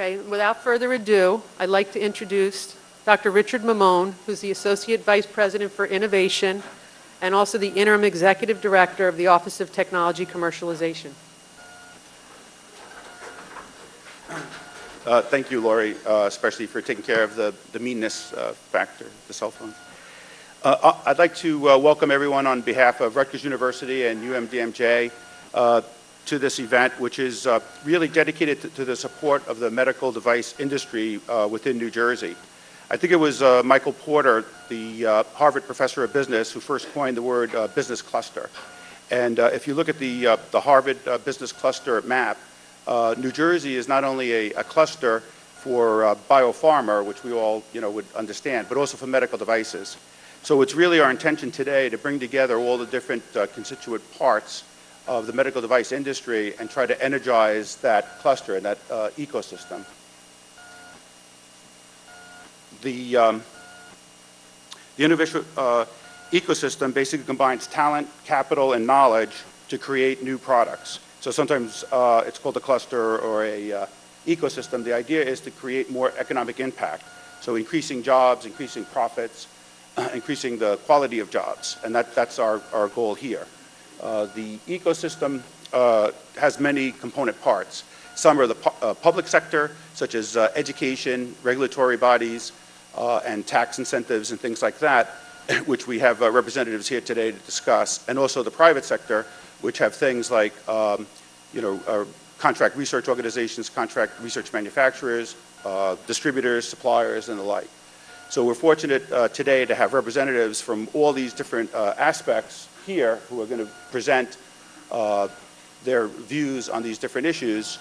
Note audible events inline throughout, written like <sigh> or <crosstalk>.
Okay, without further ado, I'd like to introduce Dr. Richard Mammone, who's the Associate Vice President for Innovation and also the Interim Executive Director of the Office of Technology Commercialization. Uh, thank you, Lori, uh, especially for taking care of the, the meanness uh, factor, the cell phone. Uh, uh, I'd like to welcome everyone on behalf of Rutgers University and UMDNJ to this event, which is really dedicated to, to, the support of the medical device industry within New Jersey. I think it was Michael Porter, the Harvard professor of business, who first coined the word business cluster. And if you look at the, the Harvard business cluster map, uh, New Jersey is not only a, a cluster for uh, biopharma, which we all you know, would understand, but also for medical devices. So it's really our intention today to bring together all the different uh, constituent parts of the medical device industry and try to energize that cluster and that uh, ecosystem. The, um, the innovation uh, ecosystem basically combines talent, capital, and knowledge to create new products. So sometimes uh, it's called a cluster or a uh, ecosystem. The idea is to create more economic impact. So increasing jobs, increasing profits, uh, <clears throat> increasing the quality of jobs. And that, that's our, our goal here. Uh, the ecosystem uh, has many component parts. Some are the pu uh, public sector, such as education, regulatory bodies, and tax incentives and things like that, <clears throat> which we have representatives here today to discuss. And also the private sector, which have things like, um, you know, uh, contract research organizations, contract research manufacturers, uh, distributors, suppliers, and the like. So we're fortunate uh, today to have representatives from all these different uh, aspects here who are going to present uh, their views on these different issues.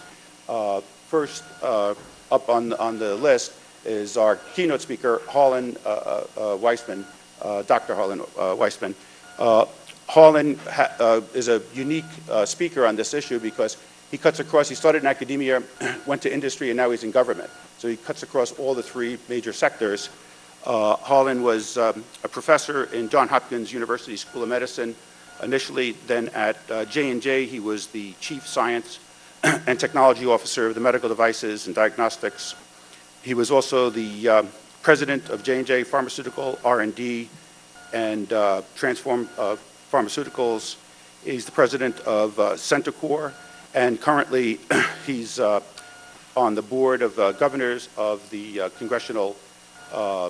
Uh, first up on, on the list is our keynote speaker, Harlan Weisman, Dr. Harlan Weisman. Harlan uh, is a unique uh, speaker on this issue because he cuts across, he started in academia, <clears throat> went to industry, and now he's in government. So he cuts across all the three major sectors. Uh, Harlan was um, a professor in Johns Hopkins University School of Medicine initially, then at J&J uh, he was the chief science <clears throat> and technology officer of the medical devices and diagnostics. He was also the uh, president of J&J Pharmaceutical R&D and uh, Transform uh, Pharmaceuticals. He's the president of uh, and currently <clears throat> he's uh, on the board of uh, governors of the uh, Congressional uh,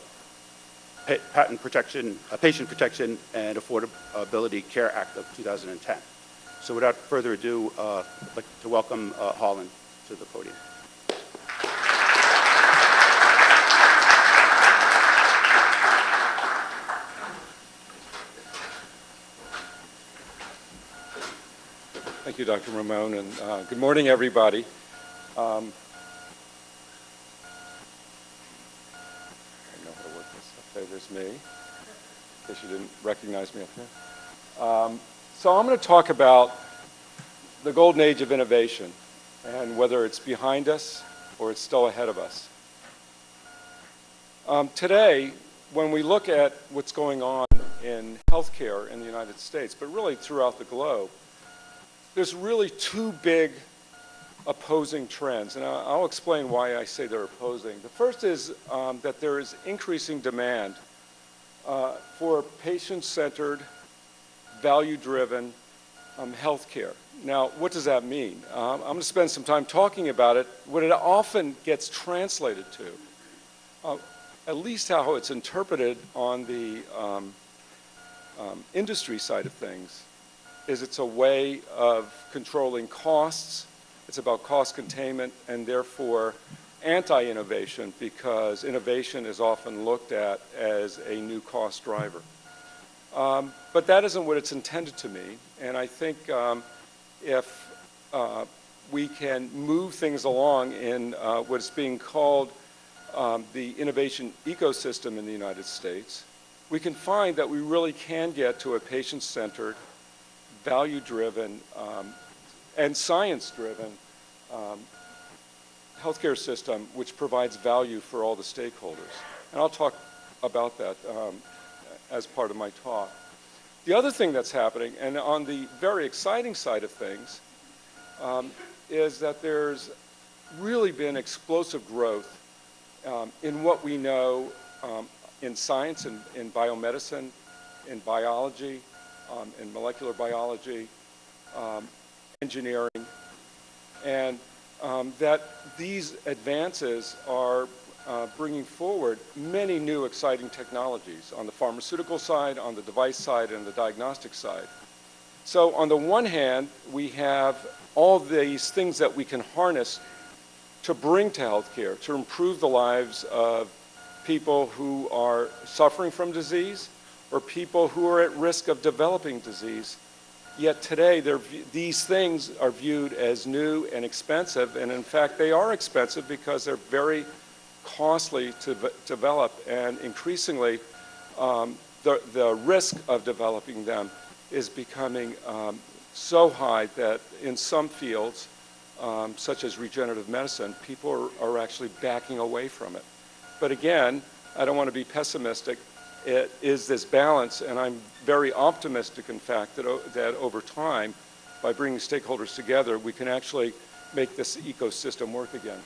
Patent Protection, uh, Patient Protection and Affordability Care Act of 2010. So without further ado, I'd like to welcome Harlan to the podium. Thank you, Dr. Ramon, and uh, good morning, everybody. Um, I know how to work this. There's me, in case you didn't recognize me up here. Um, so I'm going to talk about the golden age of innovation and whether it's behind us or it's still ahead of us. Um, today, when we look at what's going on in healthcare in the United States, but really throughout the globe, there's really two big opposing trends, and I'll explain why I say they're opposing. The first is um, that there is increasing demand uh, for patient-centered, value-driven um, healthcare. Now, what does that mean? Um, I'm going to spend some time talking about it. What it often gets translated to, uh, at least how it's interpreted on the um, um, industry side of things, is it's a way of controlling costs. It's about cost containment and therefore anti-innovation because innovation is often looked at as a new cost driver. Um, but that isn't what it's intended to mean. And I think um, if uh, we can move things along in uh, what's being called um, the innovation ecosystem in the United States, we can find that we really can get to a patient-centered value-driven um, and science-driven um, healthcare system which provides value for all the stakeholders. And I'll talk about that um, as part of my talk. The other thing that's happening, and on the very exciting side of things, um, is that there's really been explosive growth um, in what we know um, in science and in biomedicine, in biology, um, in molecular biology, um, engineering, and um, that these advances are uh, bringing forward many new exciting technologies on the pharmaceutical side, on the device side, and the diagnostic side. So on the one hand, we have all these things that we can harness to bring to healthcare, to improve the lives of people who are suffering from disease or people who are at risk of developing disease. Yet today, these things are viewed as new and expensive, and in fact, they are expensive because they're very costly to develop, and increasingly, um, the, the risk of developing them is becoming um, so high that in some fields, um, such as regenerative medicine, people are, are actually backing away from it. But again, I don't want to be pessimistic. It is this balance, and I'm very optimistic, in fact, that, that over time, by bringing stakeholders together, we can actually make this ecosystem work again.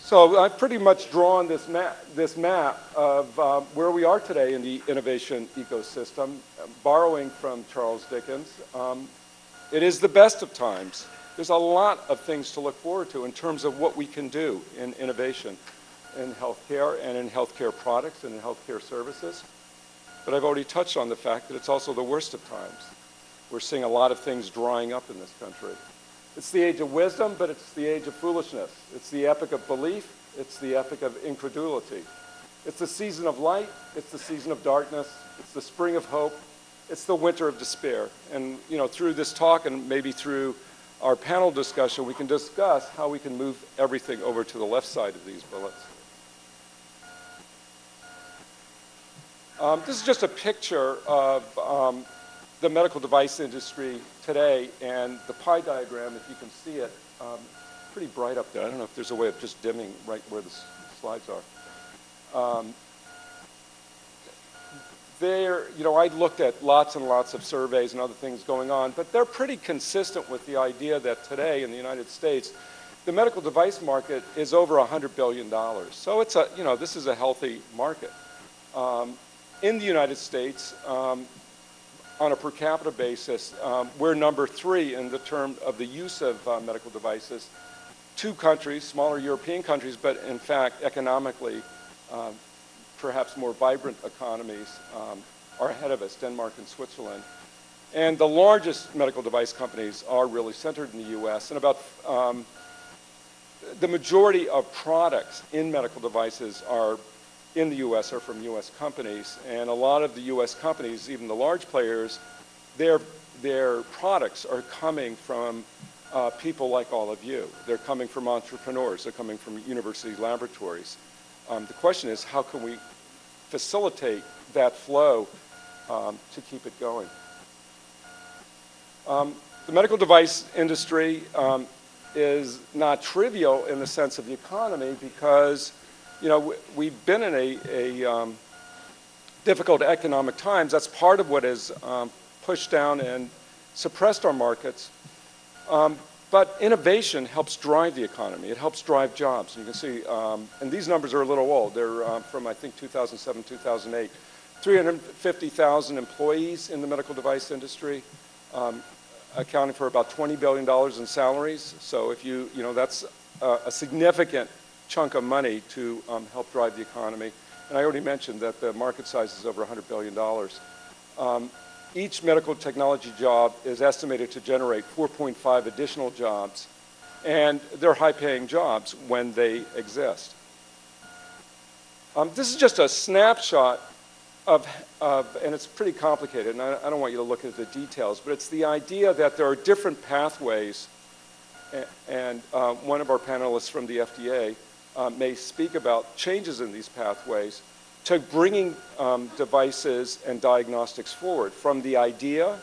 So I've pretty much drawn this map, this map of um, where we are today in the innovation ecosystem, borrowing from Charles Dickens. Um, it is the best of times. There's a lot of things to look forward to in terms of what we can do in innovation in healthcare and in healthcare products and in healthcare services. But I've already touched on the fact that it's also the worst of times. We're seeing a lot of things drying up in this country. It's the age of wisdom, but it's the age of foolishness. It's the epoch of belief. It's the epoch of incredulity. It's the season of light. It's the season of darkness. It's the spring of hope. It's the winter of despair. And, you know, through this talk and maybe through our panel discussion, we can discuss how we can move everything over to the left side of these bullets. Um, this is just a picture of um, the medical device industry today, and the pie diagram, if you can see it, um, pretty bright up there. I don't know if there's a way of just dimming right where the slides are. Um, there, you know, I looked at lots and lots of surveys and other things going on, but they're pretty consistent with the idea that today in the United States, the medical device market is over $100 billion. So it's a, you know, this is a healthy market. Um, in the United States, um, on a per capita basis, um, we're number three in the term of the use of uh, medical devices. Two countries, smaller European countries, but in fact, economically, um, perhaps more vibrant economies um, are ahead of us, Denmark and Switzerland. And the largest medical device companies are really centered in the U.S. And about um, the majority of products in medical devices are in the U.S. are from U.S. companies, and a lot of the U.S. companies, even the large players, their, their products are coming from uh, people like all of you. They're coming from entrepreneurs. They're coming from university laboratories. Um, the question is, how can we facilitate that flow um, to keep it going? Um, the medical device industry um, is not trivial in the sense of the economy because you know, we've been in a, a um, difficult economic times. That's part of what has um, pushed down and suppressed our markets. Um, but innovation helps drive the economy. It helps drive jobs. You can see, um, and these numbers are a little old. They're um, from, I think, 2007, 2008. 350,000 employees in the medical device industry, um, accounting for about $20 billion in salaries. So if you, you know, that's a, a significant chunk of money to um, help drive the economy. And I already mentioned that the market size is over $100 billion. Um, each medical technology job is estimated to generate 4.5 additional jobs, and they're high-paying jobs when they exist. Um, this is just a snapshot of, of, and it's pretty complicated, and I, I don't want you to look at the details, but it's the idea that there are different pathways, and, and uh, one of our panelists from the FDA uh, may speak about changes in these pathways to bringing um, devices and diagnostics forward from the idea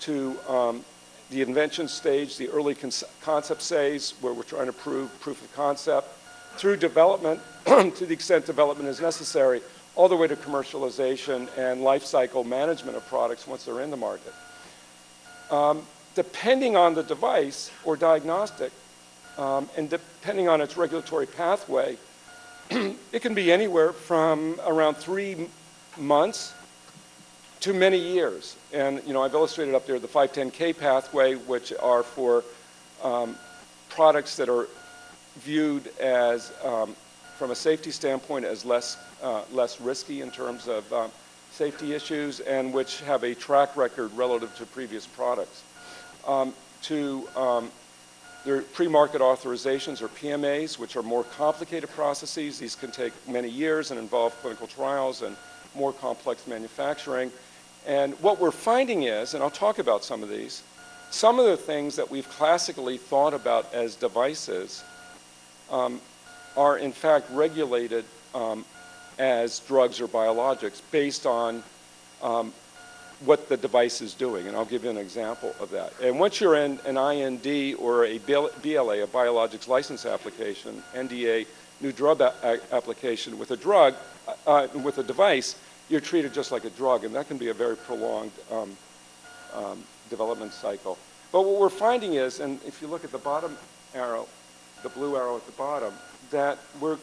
to um, the invention stage, the early conce- concept phase, where we're trying to prove proof of concept, through development, <clears throat> to the extent development is necessary, all the way to commercialization and life cycle management of products once they're in the market. Um, depending on the device or diagnostic, um, and depending on its regulatory pathway, <clears throat> it can be anywhere from around three months to many years. And, you know, I've illustrated up there the 510K pathway, which are for um, products that are viewed as, um, from a safety standpoint, as less, uh, less risky in terms of um, safety issues and which have a track record relative to previous products. Um, to um, their pre-market authorizations or PMAs, which are more complicated processes. These can take many years and involve clinical trials and more complex manufacturing. And what we're finding is, and I'll talk about some of these, some of the things that we've classically thought about as devices um, are in fact regulated um, as drugs or biologics based on um, what the device is doing, and I'll give you an example of that. And once you're in an IND or a BLA, a biologics license application, NDA, new drug application with a drug, uh, uh, with a device, you're treated just like a drug, and that can be a very prolonged um, um, development cycle. But what we're finding is, and if you look at the bottom arrow, the blue arrow at the bottom, that we're,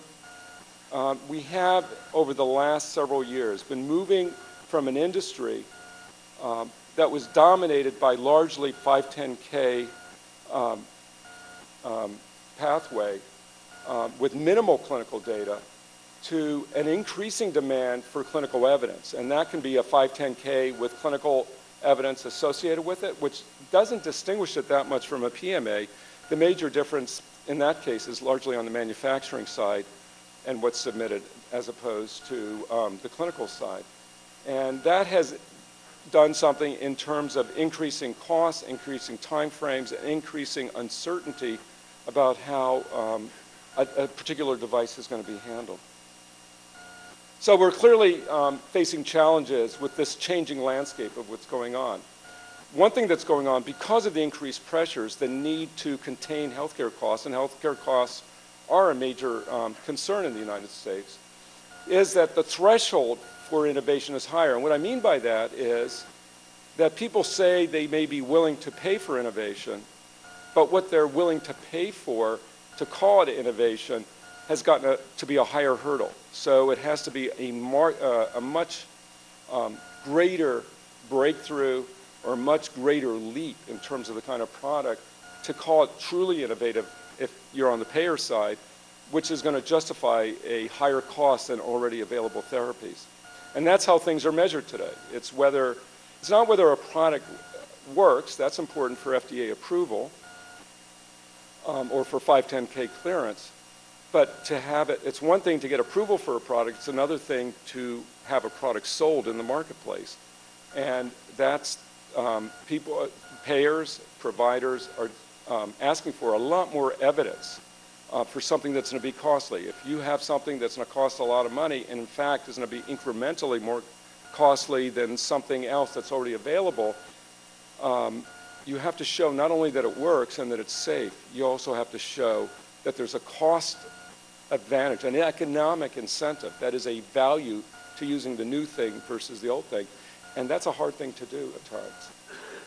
uh, we have, over the last several years, been moving from an industry um, that was dominated by largely 510K um, um, pathway um, with minimal clinical data to an increasing demand for clinical evidence. And that can be a 510K with clinical evidence associated with it, which doesn't distinguish it that much from a PMA. The major difference in that case is largely on the manufacturing side and what's submitted as opposed to um, the clinical side. And that has done something in terms of increasing costs, increasing timeframes, and increasing uncertainty about how um, a, a, particular device is going to be handled. So we're clearly um, facing challenges with this changing landscape of what's going on. One thing that's going on, because of the increased pressures, the need to contain healthcare costs, and healthcare costs are a major um, concern in the United States, is that the threshold for innovation is higher. And what I mean by that is that people say they may be willing to pay for innovation, but what they're willing to pay for to call it innovation has gotten a, to be a higher hurdle. So it has to be a, mar, uh, a much um, greater breakthrough or much greater leap in terms of the kind of product to call it truly innovative if you're on the payer side, which is going to justify a higher cost than already available therapies. And that's how things are measured today. It's whether it's not whether a product works, that's important for FDA approval um, or for 510K clearance, but to have it, it's one thing to get approval for a product, it's another thing to have a product sold in the marketplace. And that's um, people, payers, providers are um, asking for a lot more evidence uh, for something that's going to be costly. If you have something that's going to cost a lot of money and in fact is going to be incrementally more costly than something else that's already available, um, you have to show not only that it works and that it's safe, you also have to show that there's a cost advantage, an economic incentive, that is a value to using the new thing versus the old thing. And that's a hard thing to do at times.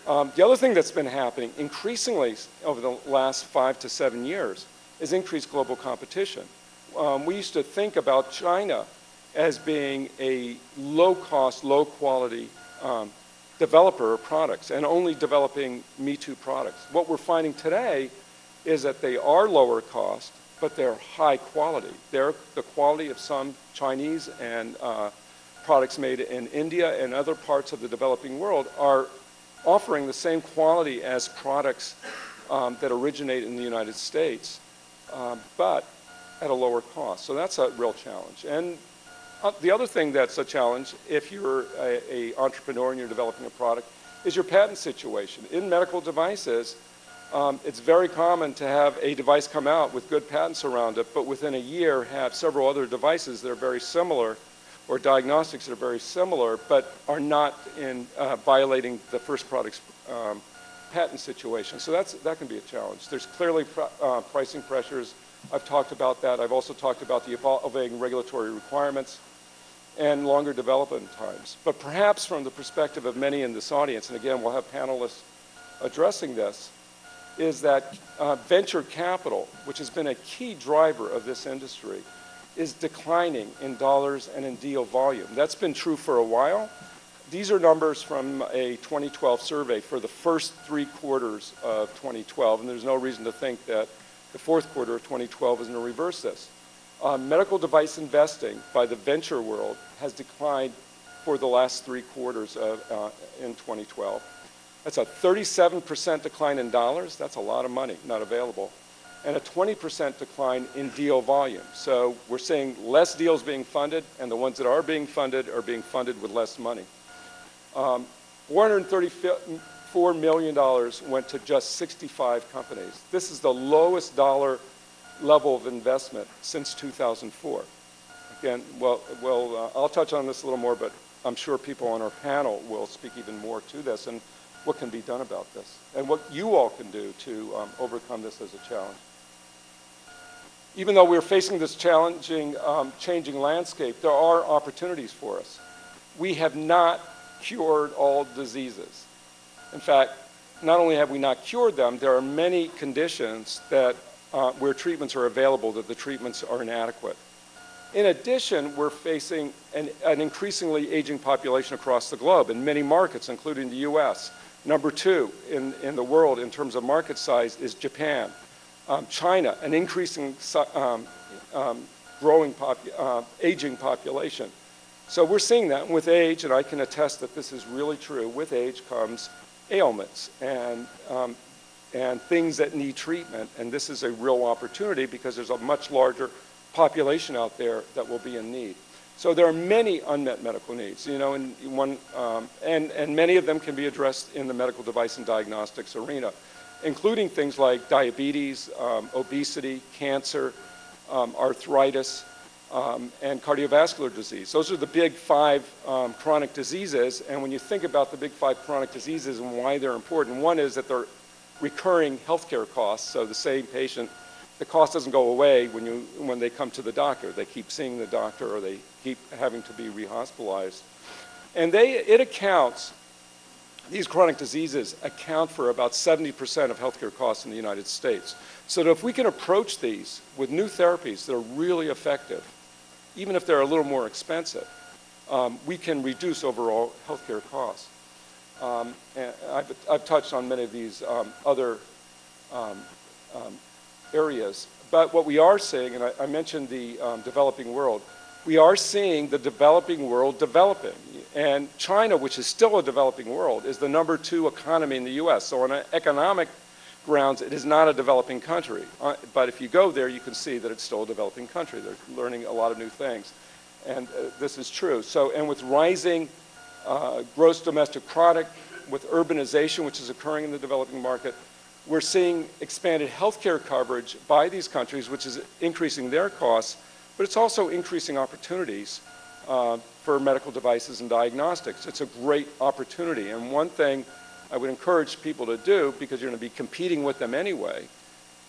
Um, the other thing that's been happening increasingly over the last five to seven years is increased global competition. Um, we used to think about China as being a low-cost, low-quality um, developer of products and only developing Me Too products. What we're finding today is that they are lower cost, but they're high quality. They're the quality of some Chinese and uh, products made in India and other parts of the developing world are offering the same quality as products um, that originate in the United States um, but at a lower cost. So that's a real challenge. And uh, the other thing that's a challenge, if you're a, a, entrepreneur and you're developing a product, is your patent situation. In medical devices, um, it's very common to have a device come out with good patents around it, but within a year have several other devices that are very similar or diagnostics that are very similar, but are not in uh, violating the first product's um, patent situation. So that's, that can be a challenge. There's clearly pr- uh, pricing pressures. I've talked about that. I've also talked about the evolving regulatory requirements and longer development times. But perhaps from the perspective of many in this audience, and again, we'll have panelists addressing this, is that uh, venture capital, which has been a key driver of this industry, is declining in dollars and in deal volume. That's been true for a while. These are numbers from a 2012 survey for the first three quarters of 2012, and there's no reason to think that the fourth quarter of 2012 is going to reverse this. Uh, medical device investing by the venture world has declined for the last three quarters of, uh, in 2012. That's a 37% decline in dollars. That's a lot of money not available. And a 20% decline in deal volume. So we're seeing less deals being funded, and the ones that are being funded are being funded with less money. Um, $434 million went to just 65 companies. This is the lowest dollar level of investment since 2004. Again, well, well uh, I'll touch on this a little more, but I'm sure people on our panel will speak even more to this and what can be done about this and what you all can do to um, overcome this as a challenge. Even though we're facing this challenging, um, changing landscape, there are opportunities for us. We have not cured all diseases. In fact, not only have we not cured them, there are many conditions that uh, where treatments are available that the treatments are inadequate. In addition, we're facing an, an, increasingly aging population across the globe in many markets, including the US. Number two in, in the world in terms of market size is Japan. Um, China, an increasing, um, um, growing, popu uh, aging population. So we're seeing that with age, and I can attest that this is really true. With age comes ailments and um, and things that need treatment. And this is a real opportunity because there's a much larger population out there that will be in need. So there are many unmet medical needs, you know, and, one, um, and, and many of them can be addressed in the medical device and diagnostics arena, including things like diabetes, um, obesity, cancer, um, arthritis, um, and cardiovascular disease. Those are the big five um, chronic diseases, and when you think about the big five chronic diseases and why they're important, one is that they're recurring healthcare costs. So the same patient, the cost doesn't go away when, you, when they come to the doctor. They keep seeing the doctor or they keep having to be rehospitalized. And they, it accounts, these chronic diseases account for about 70% of healthcare costs in the United States. So if we can approach these with new therapies that are really effective, even if they're a little more expensive, um, we can reduce overall healthcare costs. Um, and I've, I've, touched on many of these um, other um, um, areas. But what we are seeing, and I, I mentioned the um, developing world, we are seeing the developing world developing. And China, which is still a developing world, is the number two economy in the U.S. So on an economic grounds, it is not a developing country. Uh, but if you go there, you can see that it's still a developing country. They're learning a lot of new things. And uh, this is true. So, and with rising uh, gross domestic product, with urbanization, which is occurring in the developing market, we're seeing expanded healthcare coverage by these countries, which is increasing their costs, but it's also increasing opportunities uh, for medical devices and diagnostics. It's a great opportunity. And one thing I would encourage people to do, because you're going to be competing with them anyway,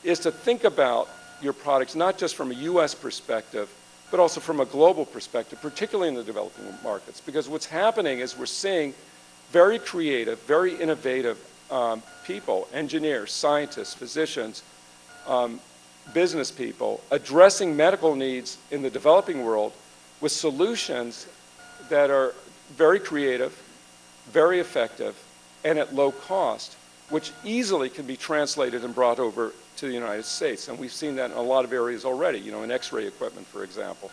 is to think about your products not just from a U.S. perspective, but also from a global perspective, particularly in the developing markets. Because what's happening is we're seeing very creative, very innovative um, people, engineers, scientists, physicians, um, business people, addressing medical needs in the developing world with solutions that are very creative, very effective, and at low cost, which easily can be translated and brought over to the United States. And we've seen that in a lot of areas already, you know, in x-ray equipment, for example.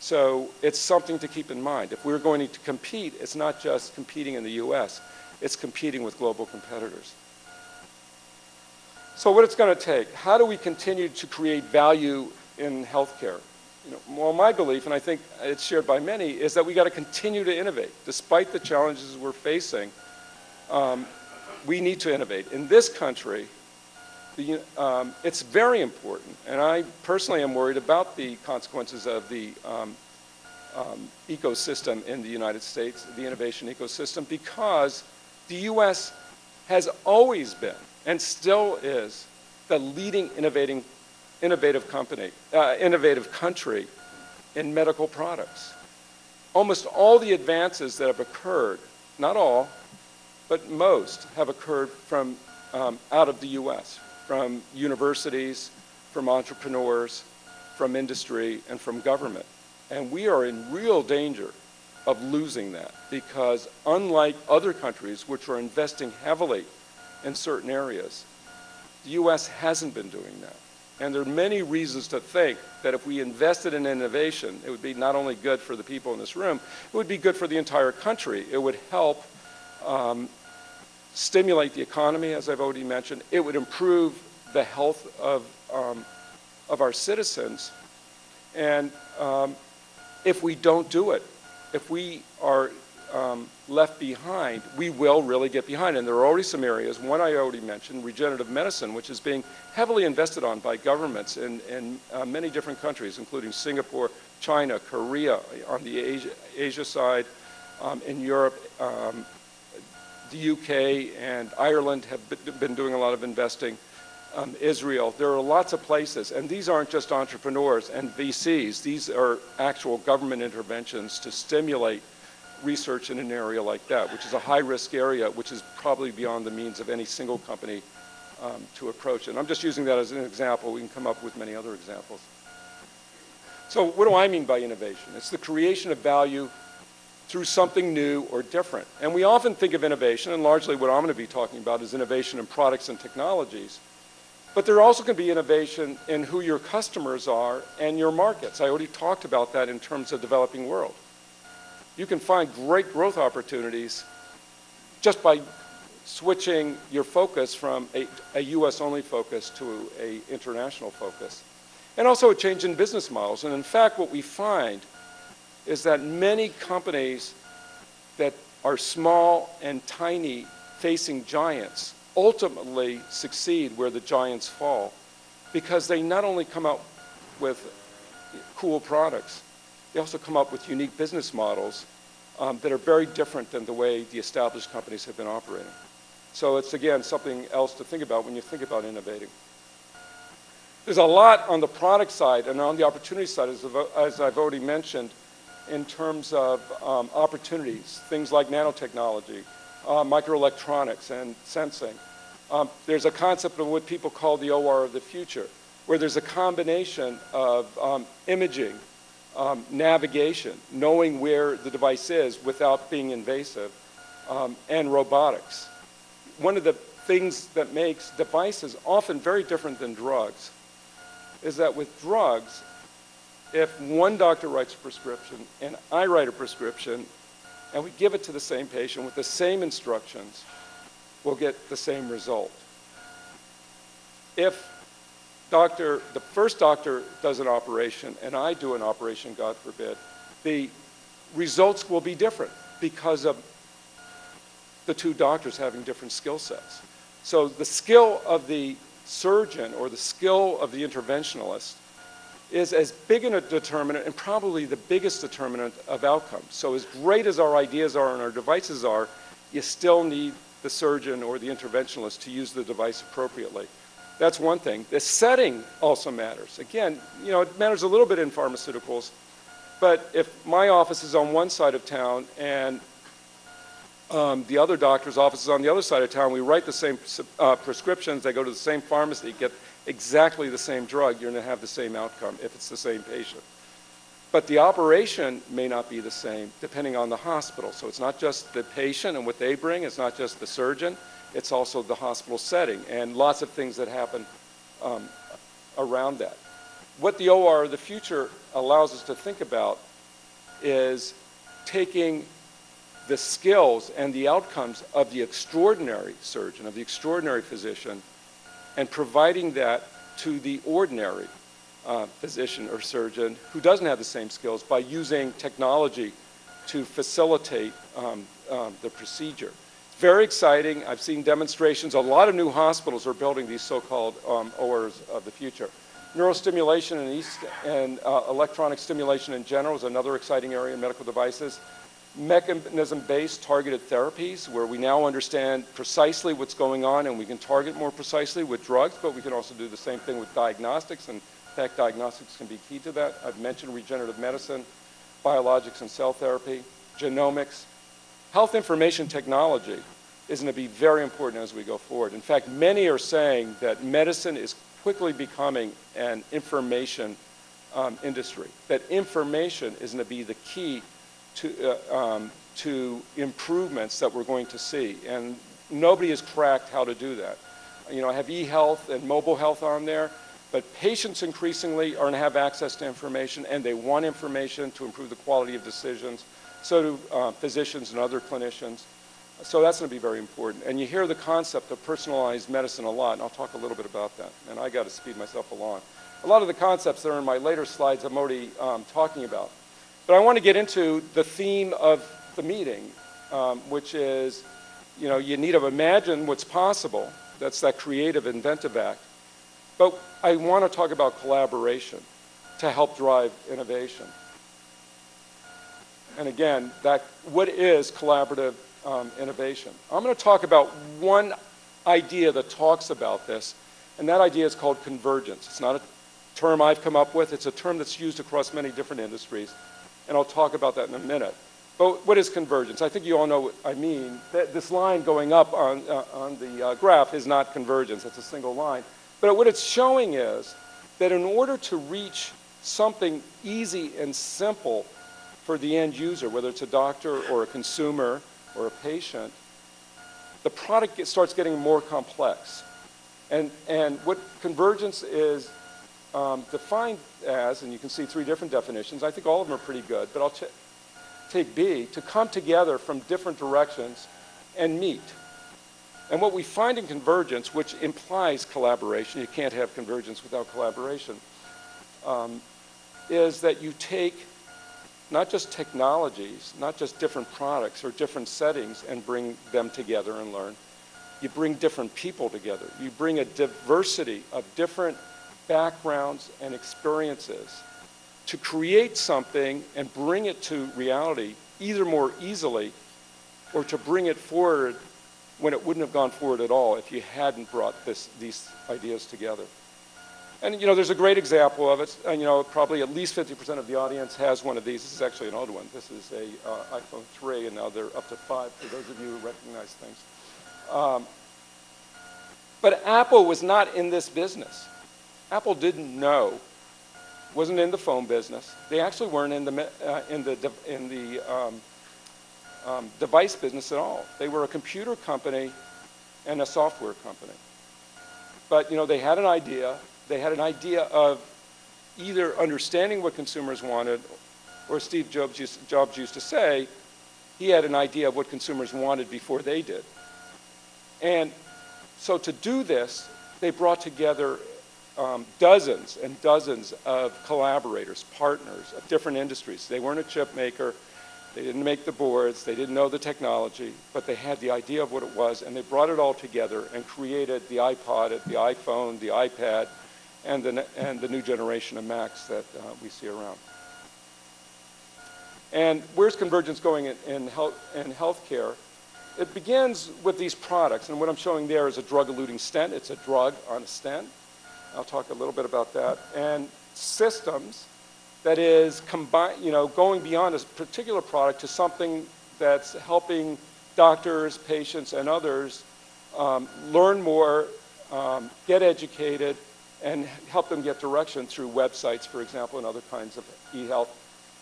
So it's something to keep in mind. If we're going to compete, it's not just competing in the U.S., it's competing with global competitors. So what it's going to take, how do we continue to create value in healthcare? You know, well, my belief, and I think it's shared by many, is that we got to continue to innovate. Despite the challenges we're facing, um, we need to innovate. In this country, the, um, it's very important, and I personally am worried about the consequences of the um, um, ecosystem in the United States, the innovation ecosystem, because the U.S. has always been and still is the leading innovating, innovative company, uh, innovative country in medical products. Almost all the advances that have occurred, not all, but most, have occurred from um, out of the U.S., from universities, from entrepreneurs, from industry, and from government. And we are in real danger of losing that because unlike other countries which are investing heavily in certain areas, the U.S. hasn't been doing that. And there are many reasons to think that if we invested in innovation, it would be not only good for the people in this room, it would be good for the entire country. It would help um, stimulate the economy, as I've already mentioned. It would improve the health of, um, of our citizens. And um, if we don't do it, if we are um, left behind, we will really get behind. And there are already some areas, one I already mentioned, regenerative medicine, which is being heavily invested on by governments in, in uh, many different countries, including Singapore, China, Korea, on the Asia, Asia side, um, in Europe, um, the UK and Ireland have been doing a lot of investing. Um, Israel, there are lots of places, and these aren't just entrepreneurs and VCs. These are actual government interventions to stimulate research in an area like that, which is a high-risk area, which is probably beyond the means of any single company um, to approach. And I'm just using that as an example. We can come up with many other examples. So what do I mean by innovation? It's the creation of value through something new or different. And we often think of innovation, and largely what I'm going to be talking about is innovation in products and technologies. But there also can be innovation in who your customers are and your markets. I already talked about that in terms of developing world you can find great growth opportunities just by switching your focus from a, a US-only focus to a international focus. And also a change in business models. And in fact, what we find is that many companies that are small and tiny facing giants ultimately succeed where the giants fall because they not only come out with cool products, they also come up with unique business models um, that are very different than the way the established companies have been operating. So it's, again, something else to think about when you think about innovating. There's a lot on the product side and on the opportunity side, as, as I've already mentioned, in terms of um, opportunities, things like nanotechnology, uh, microelectronics, and sensing. Um, there's a concept of what people call the OR of the future, where there's a combination of um, imaging, um, navigation, knowing where the device is without being invasive, um, and robotics. One of the things that makes devices often very different than drugs is that with drugs, if one doctor writes a prescription and I write a prescription and we give it to the same patient with the same instructions, we'll get the same result. If doctor, the first doctor does an operation and I do an operation, God forbid, the results will be different because of the two doctors having different skill sets. So the skill of the surgeon or the skill of the interventionalist is as big a determinant and probably the biggest determinant of outcomes. So as great as our ideas are and our devices are, you still need the surgeon or the interventionalist to use the device appropriately. That's one thing. The setting also matters. Again, you know, it matters a little bit in pharmaceuticals, but if my office is on one side of town and um, the other doctor's office is on the other side of town, we write the same uh, prescriptions, they go to the same pharmacy, get exactly the same drug, you're going to have the same outcome if it's the same patient. But the operation may not be the same depending on the hospital. So it's not just the patient and what they bring, it's not just the surgeon, it's also the hospital setting and lots of things that happen um, around that. What the OR of the future allows us to think about is taking the skills and the outcomes of the extraordinary surgeon, of the extraordinary physician, and providing that to the ordinary uh, physician or surgeon who doesn't have the same skills by using technology to facilitate um, um, the procedure It's very exciting. I've seen demonstrations. A lot of new hospitals are building these so-called um, ORs of the future. Neurostimulation and, and uh, electronic stimulation in general is another exciting area in medical devices. Mechanism-based targeted therapies, where we now understand precisely what's going on and we can target more precisely with drugs, but we can also do the same thing with diagnostics, and in fact, diagnostics can be key to that. I've mentioned regenerative medicine, biologics and cell therapy, genomics. Health information technology is going to be very important as we go forward. In fact, many are saying that medicine is quickly becoming an information um, industry, that information is going to be the key to, uh, um, to improvements that we're going to see. And nobody has cracked how to do that. You know, I have e-health and mobile health on there, but patients increasingly are going to have access to information, and they want information to improve the quality of decisions. So do uh, physicians and other clinicians. So that's going to be very important. And you hear the concept of personalized medicine a lot, and I'll talk a little bit about that. And I got to speed myself along. A lot of the concepts that are in my later slides I'm already um, talking about. But I want to get into the theme of the meeting, um, which is, you know, you need to imagine what's possible. That's that creative, inventive act. But I want to talk about collaboration to help drive innovation. And again, that, what is collaborative um, innovation? I'm going to talk about one idea that talks about this, and that idea is called convergence. It's not a term I've come up with. It's a term that's used across many different industries, and I'll talk about that in a minute. But what is convergence? I think you all know what I mean. That this line going up on, uh, on the uh, graph is not convergence. It's a single line. But what it's showing is that in order to reach something easy and simple for the end user, whether it's a doctor or a consumer or a patient, the product starts getting more complex. And, and what convergence is um, defined as, and you can see three different definitions, I think all of them are pretty good, but I'll take B, to come together from different directions and meet. And what we find in convergence, which implies collaboration, you can't have convergence without collaboration, um, is that you take not just technologies, not just different products or different settings and bring them together and learn. You bring different people together. You bring a diversity of different backgrounds and experiences to create something and bring it to reality either more easily or to bring it forward when it wouldn't have gone forward at all if you hadn't brought this, these ideas together. And, you know, there's a great example of it. And, you know, probably at least 50% of the audience has one of these. This is actually an old one. This is a uh, iPhone 3, and now they're up to 5 for those of you who recognize things. Um, but Apple was not in this business. Apple didn't know, wasn't in the phone business. They actually weren't in the, uh, in the, in the um, um, device business at all. They were a computer company and a software company. But, you know, they had an idea. They had an idea of either understanding what consumers wanted, or Steve Jobs used, Jobs used to say, he had an idea of what consumers wanted before they did. And so to do this, they brought together um, dozens and dozens of collaborators, partners of different industries. They weren't a chip maker. They didn't make the boards. They didn't know the technology, but they had the idea of what it was, and they brought it all together and created the iPod, the iPhone, the iPad, and the, and the new generation of Macs that uh, we see around. And where's convergence going in, in, health, in healthcare? It begins with these products, and what I'm showing there is a drug-eluting stent. It's a drug on a stent. I'll talk a little bit about that. And systems that is combine, you know, going beyond a particular product to something that's helping doctors, patients, and others um, learn more, um, get educated, and help them get direction through websites, for example, and other kinds of e-health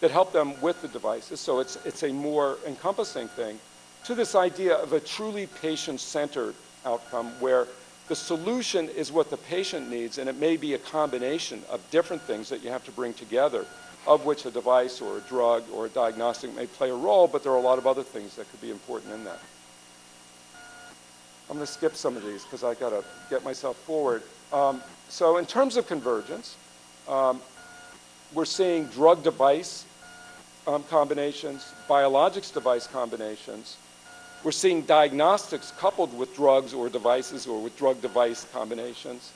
that help them with the devices. So it's, it's a more encompassing thing to this idea of a truly patient-centered outcome where the solution is what the patient needs, and it may be a combination of different things that you have to bring together, of which a device or a drug or a diagnostic may play a role, but there are a lot of other things that could be important in that. I'm going to skip some of these because i got to get myself forward. Um, so in terms of convergence, um, we're seeing drug device um, combinations, biologics device combinations, we're seeing diagnostics coupled with drugs or devices or with drug device combinations.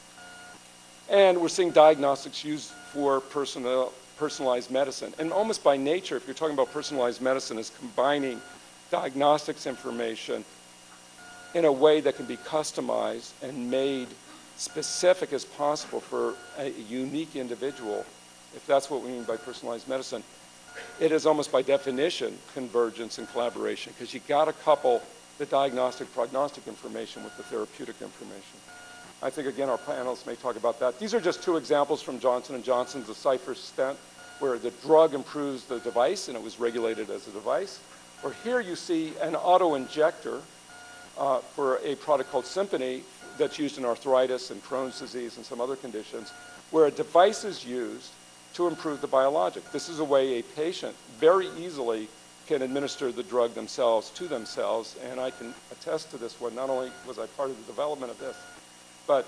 And we're seeing diagnostics used for personal, personalized medicine. And almost by nature, if you're talking about personalized medicine, is combining diagnostics information in a way that can be customized and made specific as possible for a unique individual, if that's what we mean by personalized medicine. It is almost by definition convergence and collaboration because you got to couple the diagnostic prognostic information with the therapeutic information. I think, again, our panelists may talk about that. These are just two examples from Johnson & Johnson's the Cypher stent, where the drug improves the device, and it was regulated as a device. Or here you see an auto-injector uh, for a product called Simponi that's used in arthritis and Crohn's disease and some other conditions, where a device is used to improve the biologic. This is a way a patient very easily can administer the drug themselves to themselves, and I can attest to this one. Not only was I part of the development of this, but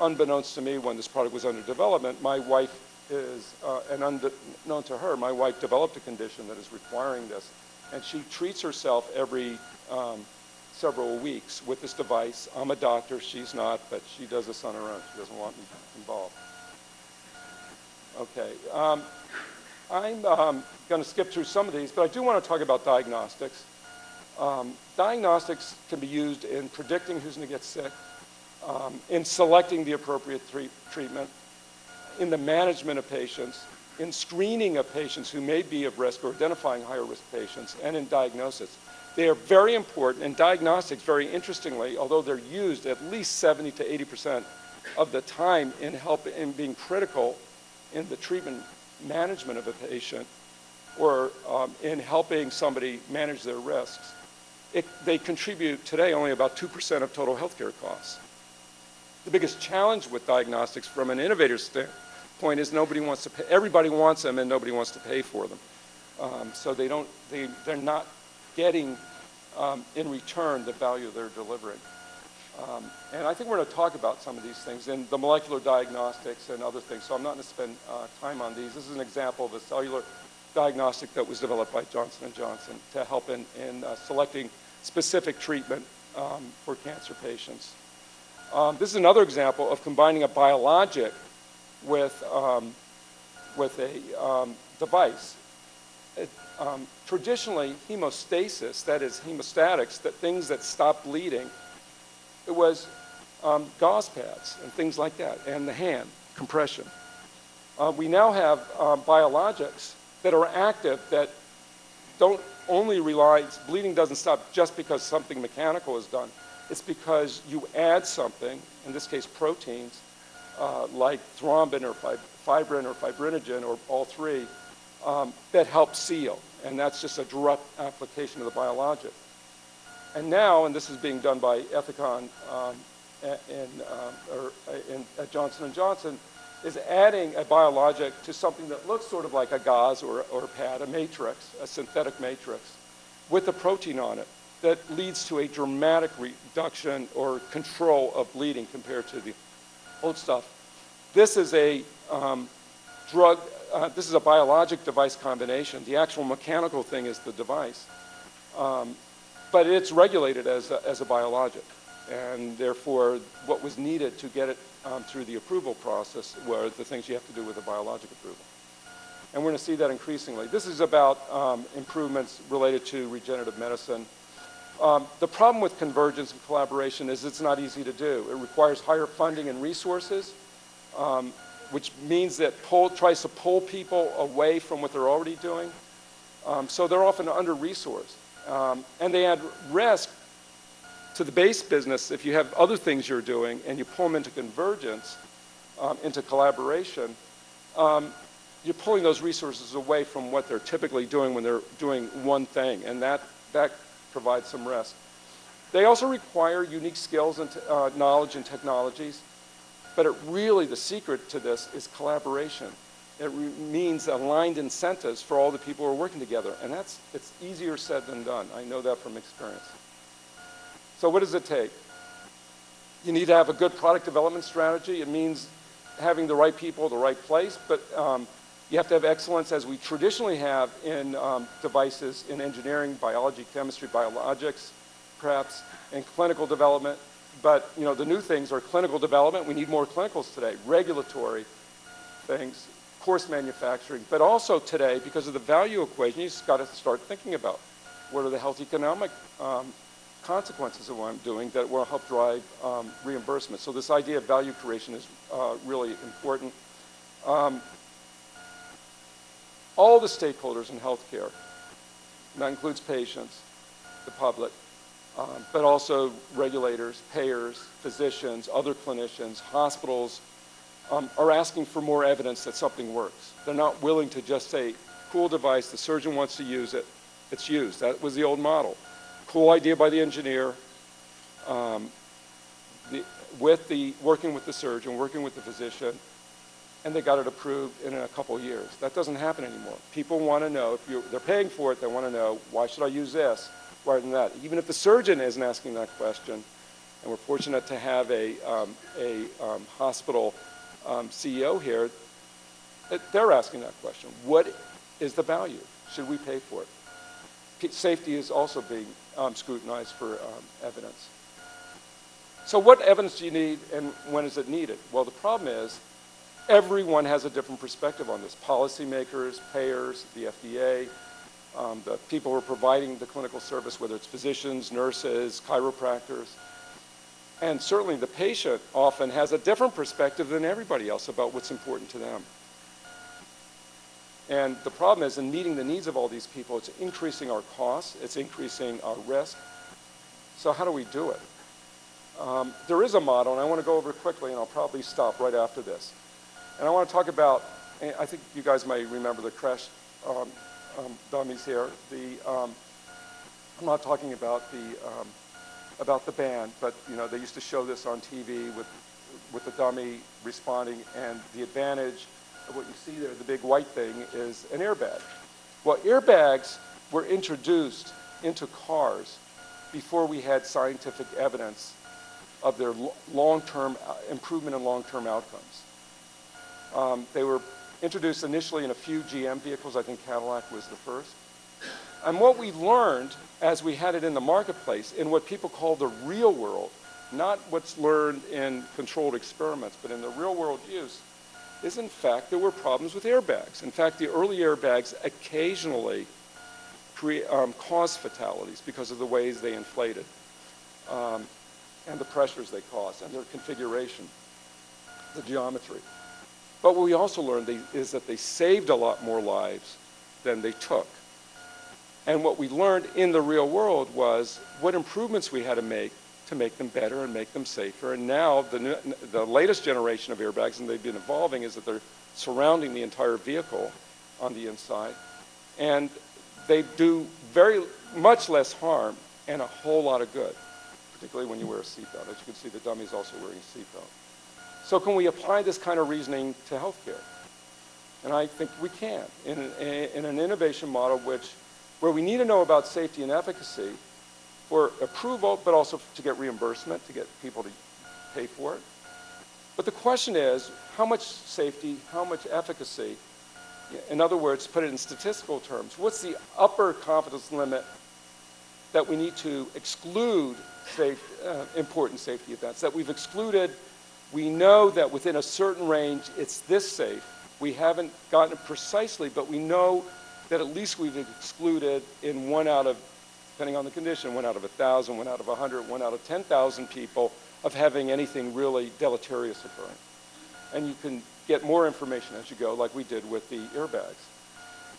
unbeknownst to me when this product was under development, my wife is, uh, and unknown to her, my wife developed a condition that is requiring this. And she treats herself every um, several weeks with this device. I'm a doctor, she's not, but she does this on her own. She doesn't want me involved. Okay. Um, I'm um, going to skip through some of these, but I do want to talk about diagnostics. Um, diagnostics can be used in predicting who's going to get sick, um, in selecting the appropriate treatment, in the management of patients, in screening of patients who may be at risk or identifying higher risk patients, and in diagnosis. They are very important, and diagnostics, very interestingly, although they're used at least 70 to 80 percent of the time in help in being critical in the treatment management of a patient or um, in helping somebody manage their risks, it, they contribute today only about 2% of total healthcare costs. The biggest challenge with diagnostics from an innovator's standpoint is nobody wants to pay, everybody wants them and nobody wants to pay for them. Um, so they don't, they, they're not getting um, in return the value they're delivering. Um, and I think we're going to talk about some of these things in the molecular diagnostics and other things, so I'm not going to spend uh, time on these. This is an example of a cellular diagnostic that was developed by Johnson & Johnson to help in, in uh, selecting specific treatment um, for cancer patients. Um, this is another example of combining a biologic with, um, with a um, device. It, um, traditionally, hemostasis, that is hemostatics, that things that stop bleeding, it was um, gauze pads and things like that, and the hand, compression. Uh, we now have uh, biologics that are active that don't only rely, bleeding doesn't stop just because something mechanical is done. It's because you add something, in this case proteins, uh, like thrombin or fibrin or fibrinogen or all three, um, that help seal. And that's just a direct application of the biologic. And now, and this is being done by Ethicon um, in, um, or uh, in, at Johnson & Johnson, is adding a biologic to something that looks sort of like a gauze or, or a pad, a matrix, a synthetic matrix, with a protein on it that leads to a dramatic reduction or control of bleeding compared to the old stuff. This is a um, drug, uh, this is a biologic device combination. The actual mechanical thing is the device. Um, but it's regulated as a, as a biologic. And therefore, what was needed to get it um, through the approval process were the things you have to do with a biologic approval. And we're going to see that increasingly. This is about um, improvements related to regenerative medicine. Um, the problem with convergence and collaboration is it's not easy to do. It requires higher funding and resources, um, which means that pull, tries to pull people away from what they're already doing. Um, so they're often under-resourced. Um, and they add risk to the base business if you have other things you're doing and you pull them into convergence, um, into collaboration, um, you're pulling those resources away from what they're typically doing when they're doing one thing, and that, that provides some risk. They also require unique skills and uh, knowledge and technologies, but it really, the secret to this is collaboration it means aligned incentives for all the people who are working together. And that's, it's easier said than done. I know that from experience. So what does it take? You need to have a good product development strategy. It means having the right people, the right place, but um, you have to have excellence as we traditionally have in um, devices in engineering, biology, chemistry, biologics, perhaps, and clinical development. But you know, the new things are clinical development. We need more clinicals today, regulatory things, course, manufacturing, but also today, because of the value equation, you just got to start thinking about what are the health economic um, consequences of what I'm doing that will help drive um, reimbursement. So this idea of value creation is uh, really important. Um, all the stakeholders in healthcare, and that includes patients, the public, um, but also regulators, payers, physicians, other clinicians, hospitals, um, are asking for more evidence that something works. They're not willing to just say, cool device, the surgeon wants to use it, it's used. That was the old model. Cool idea by the engineer, um, the, with the, working with the surgeon, working with the physician, and they got it approved in a couple years. That doesn't happen anymore. People want to know, if they're paying for it, they want to know, why should I use this rather than that? Even if the surgeon isn't asking that question, and we're fortunate to have a, um, a um, hospital um, CEO here, they're asking that question. What is the value? Should we pay for it? P- Safety is also being um, scrutinized for um, evidence. So what evidence do you need and when is it needed? Well, the problem is everyone has a different perspective on this. Policymakers, payers, the FDA, um, the people who are providing the clinical service, whether it's physicians, nurses, chiropractors. And certainly the patient often has a different perspective than everybody else about what's important to them. And the problem is in meeting the needs of all these people, it's increasing our costs, it's increasing our risk. So how do we do it? Um, there is a model, and I want to go over quickly, and I'll probably stop right after this. And I want to talk about, I think you guys may remember the crash um, um, dummies here. The, um, I'm not talking about the, um, about the band, but you know, they used to show this on TV with, with the dummy responding, and the advantage of what you see there, the big white thing, is an airbag. Well, airbags were introduced into cars before we had scientific evidence of their long-term uh, improvement in long-term outcomes. Um, they were introduced initially in a few GM vehicles. I think Cadillac was the first. And what we learned as we had it in the marketplace, in what people call the real world, not what's learned in controlled experiments, but in the real world use, is in fact there were problems with airbags. In fact, the early airbags occasionally um, caused fatalities because of the ways they inflated um, and the pressures they caused and their configuration, the geometry. But what we also learned they, is that they saved a lot more lives than they took. And what we learned in the real world was what improvements we had to make to make them better and make them safer. And now the, new, the latest generation of airbags, and they've been evolving, is that they're surrounding the entire vehicle on the inside. And they do very much less harm and a whole lot of good, particularly when you wear a seatbelt. As you can see, the dummy is also wearing a seatbelt. So can we apply this kind of reasoning to healthcare? And I think we can in in an innovation model which, where we need to know about safety and efficacy for approval, but also to get reimbursement, to get people to pay for it. But the question is, how much safety, how much efficacy? In other words, put it in statistical terms, what's the upper confidence limit that we need to exclude safe, uh, important safety events, that we've excluded we know that within a certain range, it's this safe. We haven't gotten it precisely, but we know that at least we've excluded in one out of, depending on the condition, one out of 1,000, one out of 100, one out of 10,000 people of having anything really deleterious occurring. And you can get more information as you go, like we did with the airbags.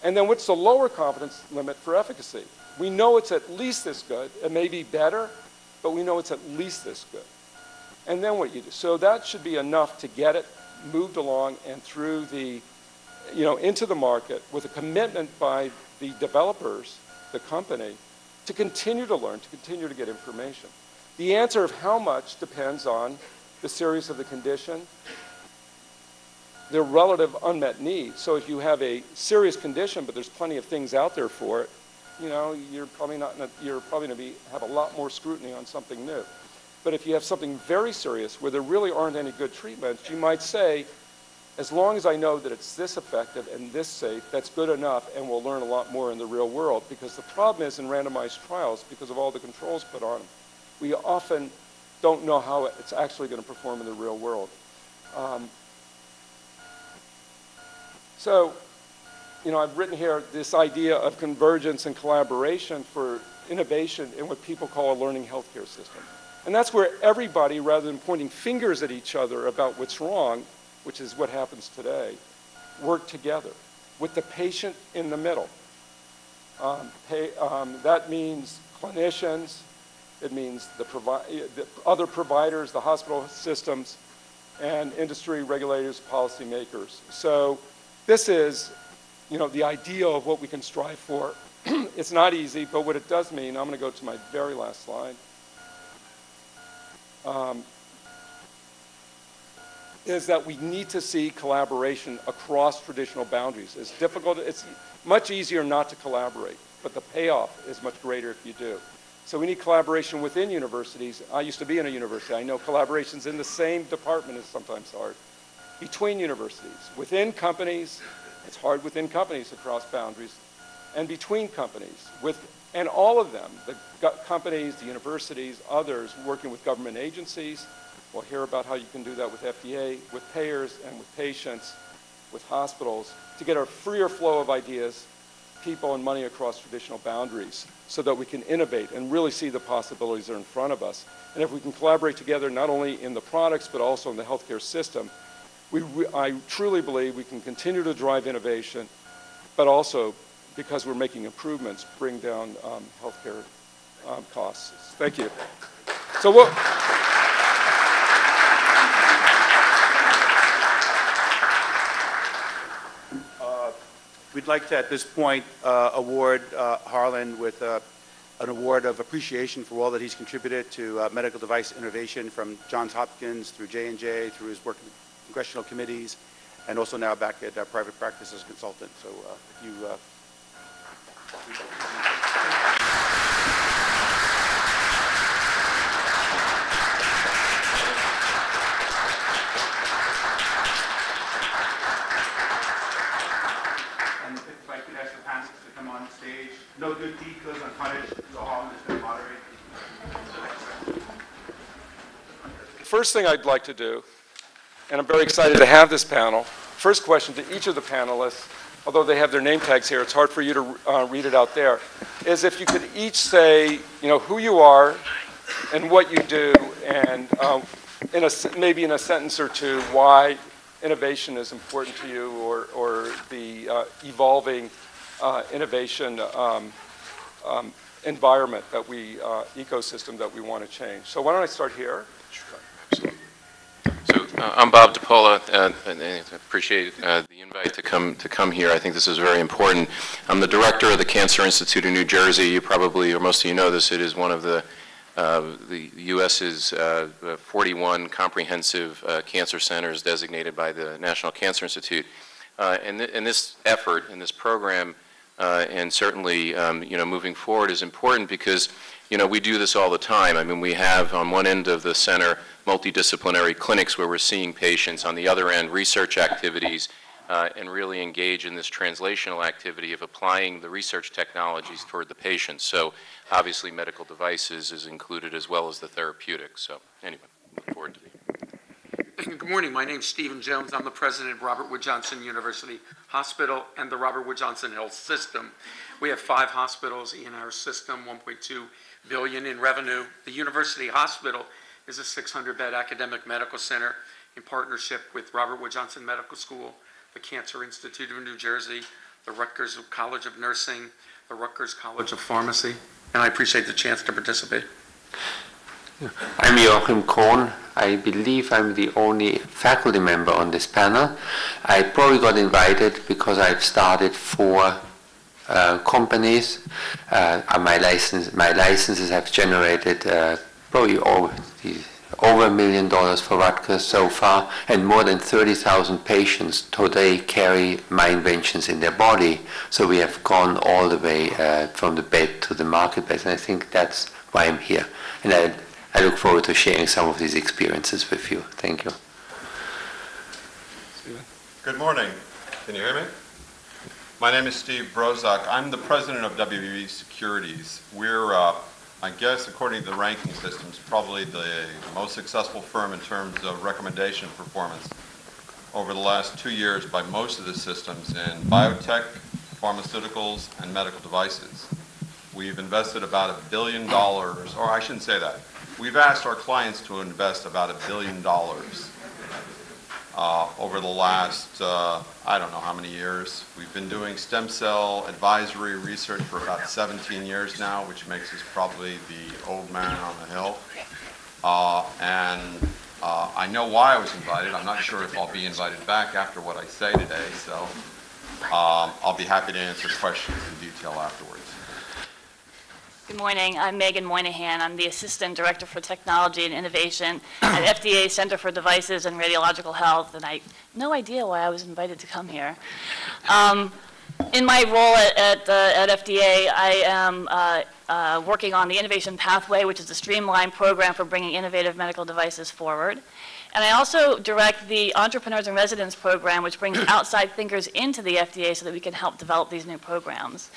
And then what's the lower confidence limit for efficacy? We know it's at least this good. It may be better, but we know it's at least this good and then what you do. So that should be enough to get it moved along and through the, you know, into the market with a commitment by the developers, the company, to continue to learn, to continue to get information. The answer of how much depends on the series of the condition, their relative unmet needs. So if you have a serious condition, but there's plenty of things out there for it, you know, you're probably not, you're probably going to be have a lot more scrutiny on something new. But if you have something very serious where there really aren't any good treatments, you might say, as long as I know that it's this effective and this safe, that's good enough, and we'll learn a lot more in the real world. Because the problem is in randomized trials, because of all the controls put on them, we often don't know how it's actually going to perform in the real world. Um, So, you know, I've written here this idea of convergence and collaboration for innovation in what people call a learning healthcare system. And that's where everybody, rather than pointing fingers at each other about what's wrong, which is what happens today, work together with the patient in the middle. Um, pay, um, that means clinicians, it means the, the other providers, the hospital systems, and industry regulators, policymakers. So this is, you know, the ideal of what we can strive for. <clears throat> it's not easy, but what it does mean, I'm going to go to my very last slide, um, is that we need to see collaboration across traditional boundaries. It's difficult, it's much easier not to collaborate, but the payoff is much greater if you do. So we need collaboration within universities. I used to be in a university. I know collaborations in the same department is sometimes hard. Between universities, within companies, it's hard within companies across boundaries, and between companies, with, and all of them, the companies, the universities, others, working with government agencies. We'll hear about how you can do that with FDA, with payers, and with patients, with hospitals, to get a freer flow of ideas, people, and money across traditional boundaries so that we can innovate and really see the possibilities that are in front of us. And if we can collaborate together, not only in the products, but also in the healthcare system, we, I truly believe we can continue to drive innovation, but also, because we're making improvements, bring down um, healthcare um, costs. Thank you. So what? We'd like to, at this point, uh, award uh, Harlan with uh, an award of appreciation for all that he's contributed to uh, medical device innovation from Johns Hopkins through J&J, through his work in congressional committees, and also now back at uh, private practice as a consultant. So uh, you... uh, And if I could ask the panelists to come on stage. No good deed goes unpunished, so Harlan is moderate. First thing I'd like to do, and I'm very excited to have this panel, first question to each of the panelists, although they have their name tags here, it's hard for you to uh, read it out there, is if you could each say, you know, who you are and what you do, and um, in a, maybe in a sentence or two, why innovation is important to you, or, or the uh, evolving innovation um, um, environment that we, uh, ecosystem that we want to change. So why don't I start here? So uh, I'm Bob DiPaola, uh, and I appreciate uh, the invite to come, to come here. I think this is very important. I'm the director of the Cancer Institute of New Jersey. You probably, or most of you know this, it is one of the, uh, the U.S.'s uh, 41 comprehensive uh, cancer centers designated by the National Cancer Institute. Uh, And thi- and this effort, and this program, uh, and certainly, um, you know, moving forward is important because, you know, we do this all the time. I mean, we have on one end of the center multidisciplinary clinics where we're seeing patients, on the other end, research activities, uh, and really engage in this translational activity of applying the research technologies toward the patient. So obviously, medical devices is included as well as the therapeutics. So anyway, look forward to. Good morning. My name's Stephen Jones. I'm the president of Robert Wood Johnson University Hospital and the Robert Wood Johnson Health System. We have five hospitals in our system, 1.2 billion in revenue. The University Hospital is a 600-bed academic medical center in partnership with Robert Wood Johnson Medical School, the Cancer Institute of New Jersey, the Rutgers College of Nursing, the Rutgers College of Pharmacy, and I appreciate the chance to participate. I'm Joachim Kohn. I believe I'm the only faculty member on this panel. I probably got invited because I've started four uh, companies. Uh, my license, my licenses have generated uh, probably over, over a million dollars for Rutgers so far, and more than 30,000 patients today carry my inventions in their body. So we have gone all the way uh, from the bed to the marketplace, and I think that's why I'm here. And I, I look forward to sharing some of these experiences with you. Thank you. Good morning. Can you hear me? My name is Steve Brozak. I'm the president of WBB Securities. We're, uh, I guess, according to the ranking systems, probably the most successful firm in terms of recommendation performance. over the last two years by most of the systems in biotech, pharmaceuticals, and medical devices. We've invested about a billion dollars, or I shouldn't say that. We've asked our clients to invest about a billion dollars uh, over the last, uh, I don't know how many years. We've been doing stem cell advisory research for about 17 years now, which makes us probably the old man on the hill. Uh, And uh, I know why I was invited. I'm not sure if I'll be invited back after what I say today, so um, I'll be happy to answer questions in detail afterwards. Good morning. I'm Megan Moynahan. I'm the Assistant Director for Technology and Innovation at <coughs> FDA Center for Devices and Radiological Health, and I have no idea why I was invited to come here. Um, in my role at, at, uh, at FDA, I am uh, uh, working on the Innovation Pathway, which is a streamlined program for bringing innovative medical devices forward. And I also direct the Entrepreneurs in Residence program, which brings <coughs> outside thinkers into the FDA so that we can help develop these new programs.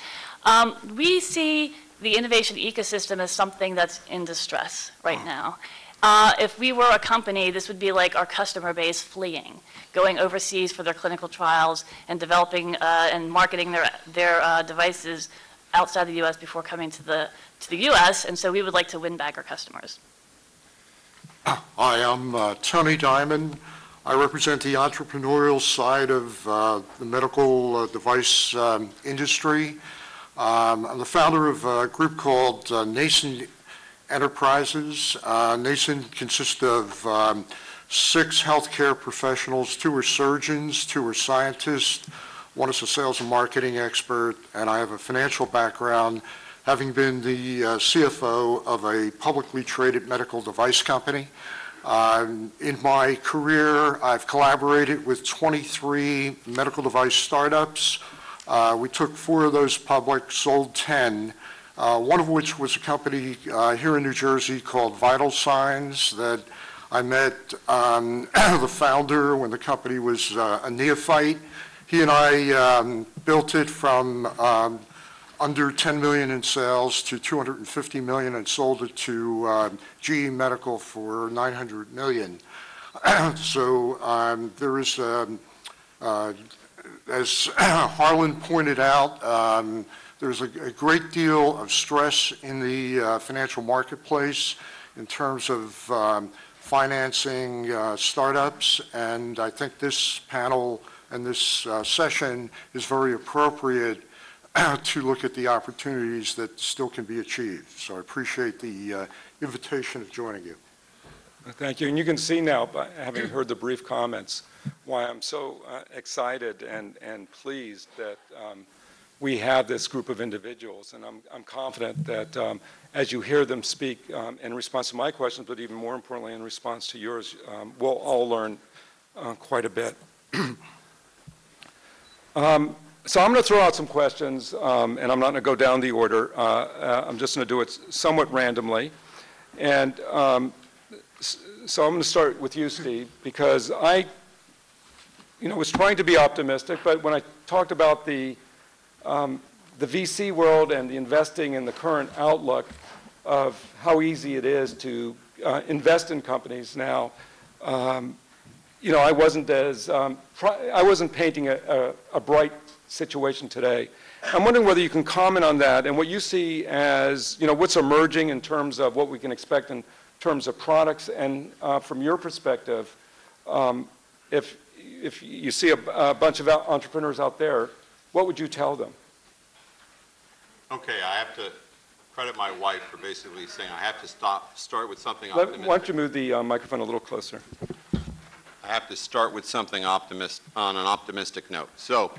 Um, we see the innovation ecosystem is something that's in distress right now. Uh, if we were a company, this would be like our customer base fleeing, going overseas for their clinical trials and developing uh, and marketing their, their uh, devices outside the U.S. before coming to the, to the U.S., and so we would like to win back our customers. <clears throat> Hi, I'm uh, Tony Diamond. I represent the entrepreneurial side of uh, the medical uh, device um, industry. Um, I'm the founder of a group called uh, Nascent Enterprises. Uh, Nascent consists of um, six healthcare professionals. Two are surgeons, two are scientists, one is a sales and marketing expert, and I have a financial background, having been the uh, CFO of a publicly traded medical device company. Um, In my career, I've collaborated with 23 medical device startups. Uh, We took four of those public, sold 10, uh, one of which was a company uh, here in New Jersey called Vital Signs that I met um, <clears throat> the founder when the company was uh, a neophyte. He and I um, built it from um, under 10 million in sales to 250 million and sold it to um, GE Medical for 900 million. <clears throat> So um, there is, um, uh, as <clears throat> Harlan pointed out, um, there's a a great deal of stress in the uh, financial marketplace in terms of um, financing uh, startups, and I think this panel and this uh, session is very appropriate <clears throat> to look at the opportunities that still can be achieved. So I appreciate the uh, invitation of joining you. Thank you. And you can see now, by having heard the brief comments, why I'm so uh, excited and, and pleased that um, we have this group of individuals. And I'm, I'm confident that um, as you hear them speak um, in response to my questions, but even more importantly in response to yours, um, we'll all learn uh, quite a bit. <clears throat> Um, So I'm going to throw out some questions, um, and I'm not going to go down the order. Uh, uh, I'm just going to do it somewhat randomly. And um, so I'm going to start with you, Steve, because I, you know, was trying to be optimistic, but when I talked about the, um, the VC world and the investing in the current outlook of how easy it is to uh, invest in companies now, um, you know, I wasn't as, um, I wasn't painting a, a, a bright situation today. I'm wondering whether you can comment on that and what you see as, you know, what's emerging in terms of what we can expect in terms of products, and uh, from your perspective, um, if, if you see a, a bunch of entrepreneurs out there, what would you tell them? Okay, I have to credit my wife for basically saying I have to stop, start with something Let- optimistic. Why don't you move the uh, microphone a little closer? I have to start with something optimist, on an optimistic note. So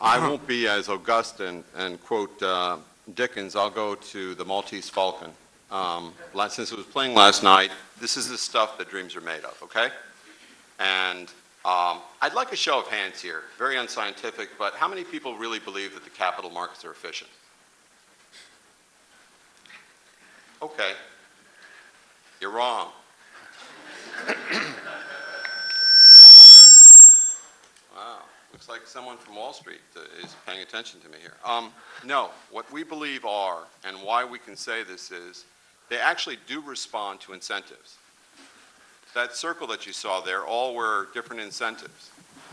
I won't be as august and, and quote uh, Dickens, I'll go to the Maltese Falcon. Um, Since it was playing last night, this is the stuff that dreams are made of, okay? And um, I'd like a show of hands here, very unscientific, but how many people really believe that the capital markets are efficient? Okay. You're wrong. <coughs> Wow, looks like someone from Wall Street uh, is paying attention to me here. Um, no, what we believe are, and why we can say this is, they actually do respond to incentives. That circle that you saw there, all were different incentives.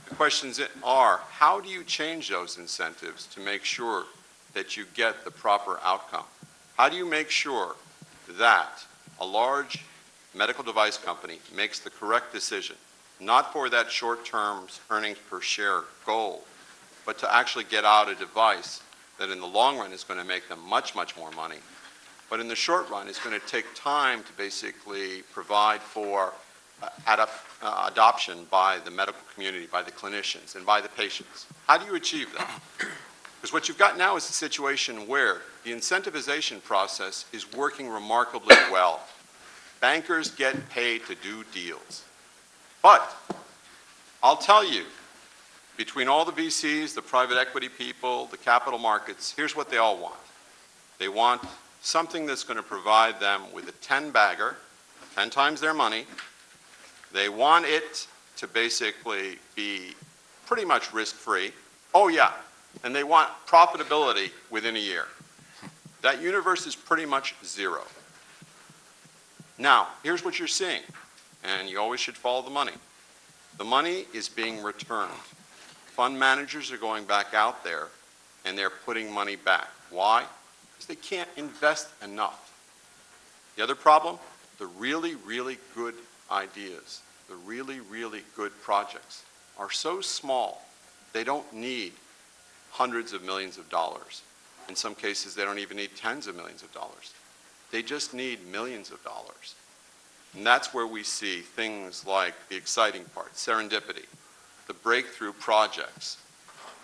The questions are, how do you change those incentives to make sure that you get the proper outcome? How do you make sure that a large medical device company makes the correct decision, not for that short-term earnings per share goal, but to actually get out a device that in the long run is going to make them much, much more money, but in the short run is going to take time to basically provide for uh, uh, adoption by the medical community, by the clinicians, and by the patients. How do you achieve that? <clears throat> Because what you've got now is a situation where the incentivization process is working remarkably well. Bankers get paid to do deals. But I'll tell you, between all the VCs, the private equity people, the capital markets, here's what they all want. They want something that's going to provide them with a 10 bagger, 10 times their money. They want it to basically be pretty much risk free. Oh, yeah, and they want profitability within a year. That universe is pretty much zero. Now, here's what you're seeing, and you always should follow the money. The money is being returned. Fund managers are going back out there and they're putting money back. Why? Because they can't invest enough. The other problem, the really, really good ideas, the really, really good projects are so small, they don't need hundreds of millions of dollars. In some cases, they don't even need tens of millions of dollars. They just need millions of dollars. And that's where we see things like the exciting part, serendipity, the breakthrough projects,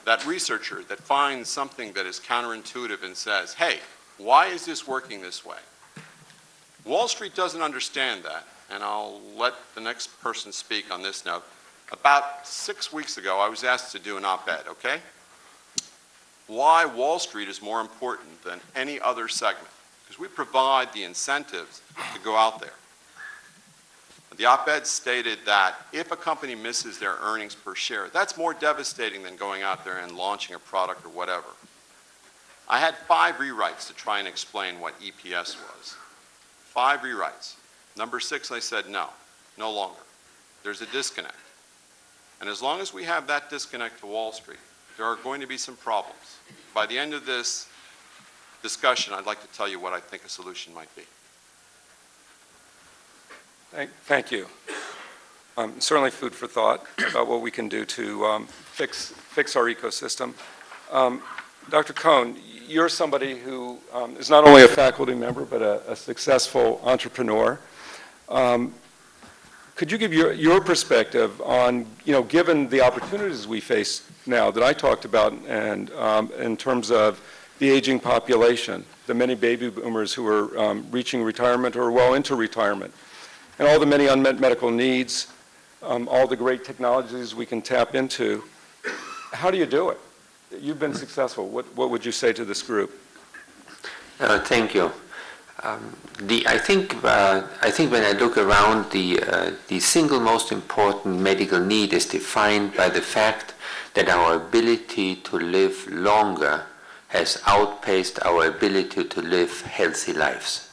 that researcher that finds something that is counterintuitive and says, hey, why is this working this way? Wall Street doesn't understand that, and I'll let the next person speak on this note. About six weeks ago, I was asked to do an op-ed, okay? Why Wall Street is more important than any other segment, because we provide the incentives to go out there. The op-ed stated that if a company misses their earnings per share, that's more devastating than going out there and launching a product or whatever. I had five rewrites to try and explain what EPS was. Five rewrites. Number six, I said, no, no longer. There's a disconnect. And as long as we have that disconnect to Wall Street, there are going to be some problems. By the end of this discussion, I'd like to tell you what I think a solution might be. Thank, thank you. Um, certainly food for thought about what we can do to um, fix, fix our ecosystem. Um, Dr. Kohn, you're somebody who um, is not only a faculty member, but a, a successful entrepreneur. Um, could you give your, your perspective on, you know, given the opportunities we face now that I talked about and um, in terms of the aging population, the many baby boomers who are reaching retirement or well into retirement, and all the many unmet medical needs, um, all the great technologies we can tap into. How do you do it? You've been successful. What, what would you say to this group? Uh, thank you. Um, the, I, think, uh, I think when I look around, the, uh, the single most important medical need is defined by the fact that our ability to live longer has outpaced our ability to live healthy lives.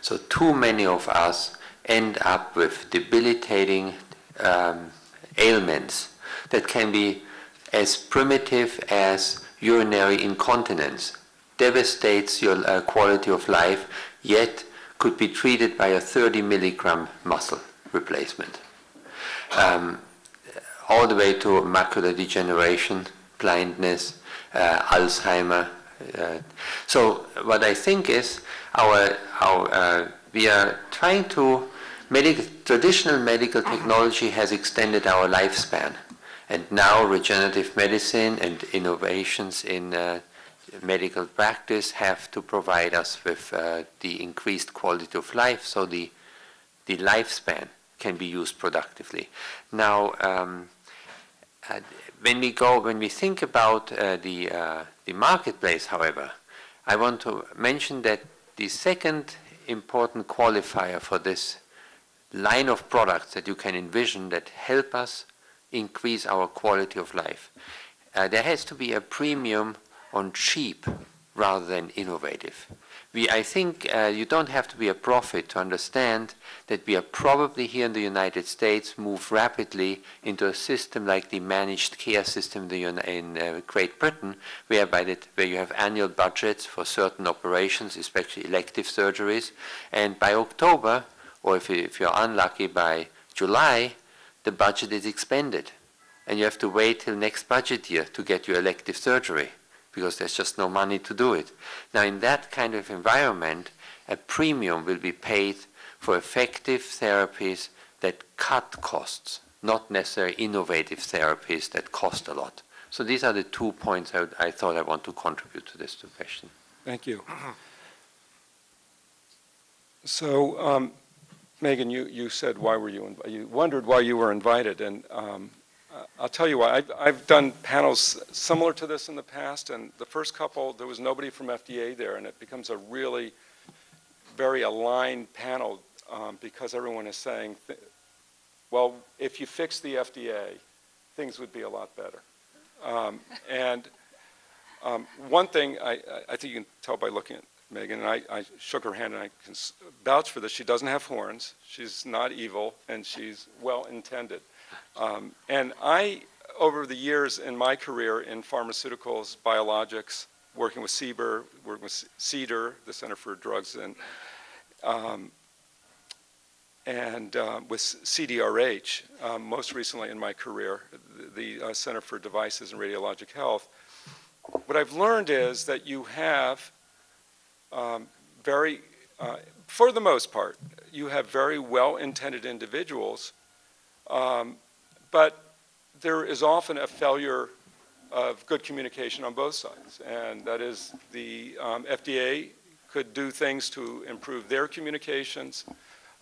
So too many of us end up with debilitating um, ailments that can be as primitive as urinary incontinence, devastates your uh, quality of life, yet could be treated by a 30 milligram muscle replacement. Um, all the way to macular degeneration, blindness, uh, Alzheimer. Uh, so what I think is our, our uh, we are trying to Medical, traditional medical technology has extended our lifespan, and now regenerative medicine and innovations in uh, medical practice have to provide us with uh, the increased quality of life, so the the lifespan can be used productively. Now, um, uh, when we go, when we think about uh, the uh, the marketplace, however, I want to mention that the second important qualifier for this line of products that you can envision that help us increase our quality of life. Uh, there has to be a premium on cheap rather than innovative. we, I think uh, you don't have to be a prophet to understand that we are probably here in the United States move rapidly into a system like the managed care system in, in uh, Great Britain, whereby that, where you have annual budgets for certain operations, especially elective surgeries, and by October, or if, if you're unlucky by July, the budget is expended, and you have to wait till next budget year to get your elective surgery because there's just no money to do it. Now, in that kind of environment, a premium will be paid for effective therapies that cut costs, not necessarily innovative therapies that cost a lot. So these are the two points I, I thought I want to contribute to this question. Thank you. <clears throat> So, um, Megan, you, you said why were you, you wondered why you were invited, and um, I'll tell you why. I've, I've done panels similar to this in the past, and the first couple, there was nobody from FDA there, and it becomes a really very aligned panel um, because everyone is saying, well, if you fix the FDA, things would be a lot better. Um, And um, one thing, I, I- think you can tell by looking at Megan, and I, I shook her hand, and I can vouch for this, she doesn't have horns, she's not evil, and she's well-intended. Um, And I, over the years in my career in pharmaceuticals, biologics, working with CBER, working with CDER, the Center for Drugs and, um, and uh, with CDRH, um, most recently in my career, the the, uh, Center for Devices and Radiologic Health, what I've learned is that you have um, very, uh, for the most part, you have very well-intended individuals, um, but there is often a failure of good communication on both sides. And that is the um, FDA could do things to improve their communications.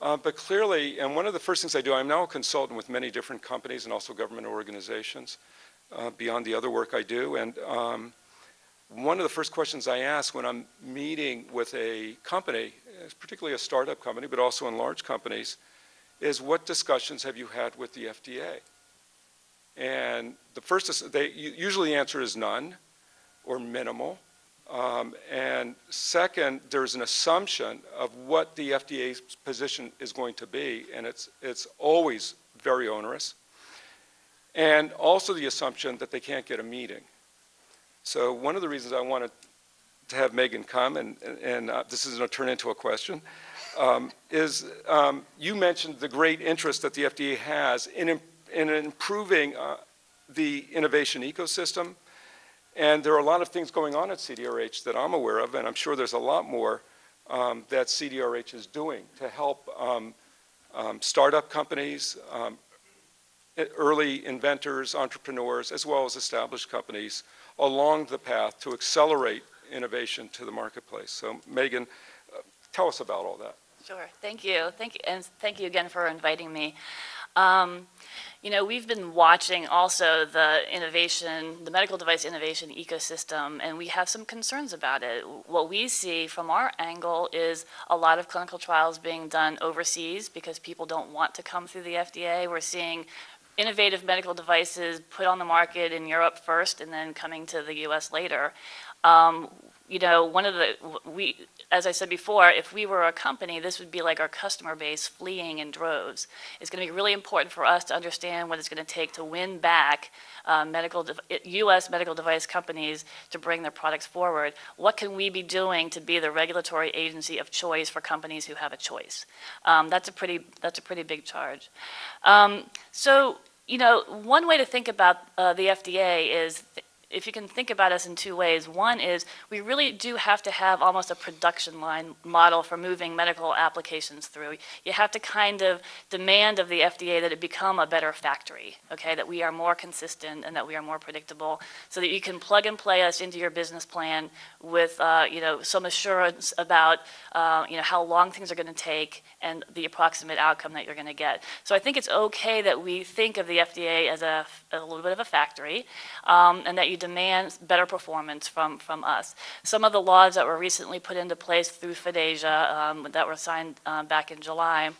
Uh, But clearly, and one of the first things I do, I'm now a consultant with many different companies and also government organizations uh, beyond the other work I do. And um, one of the first questions I ask when I'm meeting with a company, particularly a startup company, but also in large companies, is what discussions have you had with the FDA? And the first, they, usually the answer is none or minimal. Um, And second, there's an assumption of what the FDA's position is going to be, and it's, it's always very onerous. And also the assumption that they can't get a meeting. So one of the reasons I wanted to have Megan come, and, and uh, this is going to turn into a question, um, is um, you mentioned the great interest that the FDA has in, in improving uh, the innovation ecosystem. And there are a lot of things going on at CDRH that I'm aware of, and I'm sure there's a lot more um, that CDRH is doing to help um, um, startup companies, um, early inventors, entrepreneurs, as well as established companies along the path to accelerate innovation to the marketplace. So Megan, uh, tell us about all that. Sure, thank you. Thank you, and thank you again for inviting me. Um, You know, we've been watching also the innovation, the medical device innovation ecosystem, and we have some concerns about it. What we see from our angle is a lot of clinical trials being done overseas because people don't want to come through the FDA. We're seeing innovative medical devices put on the market in Europe first and then coming to the US later. Um, you know, one of the, we, as I said before, if we were a company, this would be like our customer base fleeing in droves. It's going to be really important for us to understand what it's going to take to win back uh, medical, U.S. medical device companies to bring their products forward. What can we be doing to be the regulatory agency of choice for companies who have a choice? Um, That's a pretty, that's a pretty big charge. Um, So, you know, one way to think about uh, the FDA is if you can think about us in two ways. One is we really do have to have almost a production line model for moving medical applications through. You have to kind of demand of the FDA that it become a better factory, okay? That we are more consistent and that we are more predictable so that you can plug and play us into your business plan with, uh, you know, some assurance about, uh, you know, how long things are going to take and the approximate outcome that you're going to get. So I think it's okay that we think of the FDA as a, a little bit of a factory um, and that you demand better performance from, from us. Some of the laws that were recently put into place through FDASIA um, that were signed uh, back in July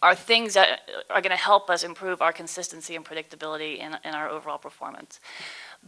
are things that are going to help us improve our consistency and predictability in, in our overall performance.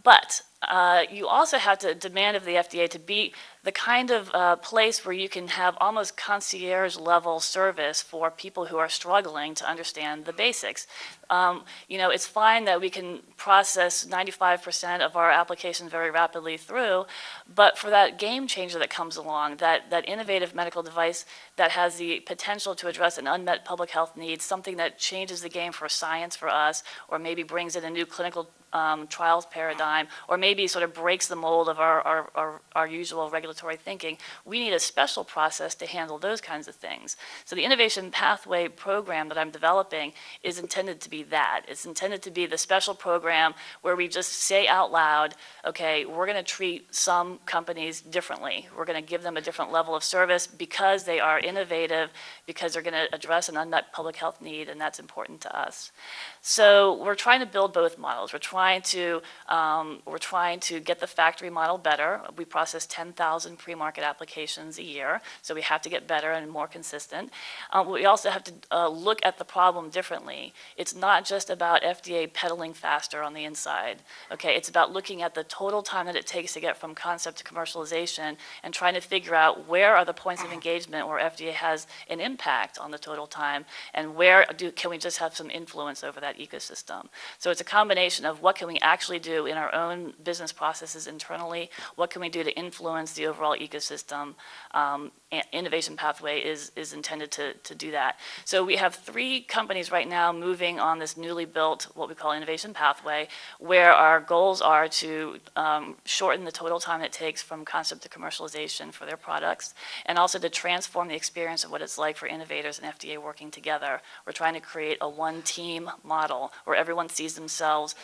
But uh, you also have to demand of the FDA to be the kind of uh, place where you can have almost concierge level service for people who are struggling to understand the basics. Um, you know, it's fine that we can process 95% of our applications very rapidly through, but for that game changer that comes along, that, that innovative medical device that has the potential to address an unmet public health need, something that changes the game for science for us, or maybe brings in a new clinical um, trials paradigm, or maybe sort of breaks the mold of our, our, our, our usual regulatory thinking, we need a special process to handle those kinds of things. So the Innovation Pathway program that I'm developing is intended to be that. It's intended to be the special program where we just say out loud, okay, we're going to treat some companies differently. We're going to give them a different level of service because they are innovative, because they're going to address an unmet public health need, and that's important to us. So we're trying to build both models. We're trying to um, we're trying to get the factory model better. We process 10,000 pre-market applications a year, so we have to get better and more consistent. Uh, we also have to uh, look at the problem differently. It's not just about FDA pedaling faster on the inside. Okay, it's about looking at the total time that it takes to get from concept to commercialization and trying to figure out where are the points of engagement where FDA has an impact on the total time, and where do, can we just have some influence over that ecosystem. So it's a combination of what can we actually do in our own business processes internally, what can we do to influence the overall ecosystem, um, Innovation Pathway is, is intended to, to do that. So we have three companies right now moving on this newly built, what we call Innovation Pathway, where our goals are to um, shorten the total time it takes from concept to commercialization for their products, and also to transform the experience of what it's like for innovators and FDA working together. We're trying to create a one-team model where everyone sees themselves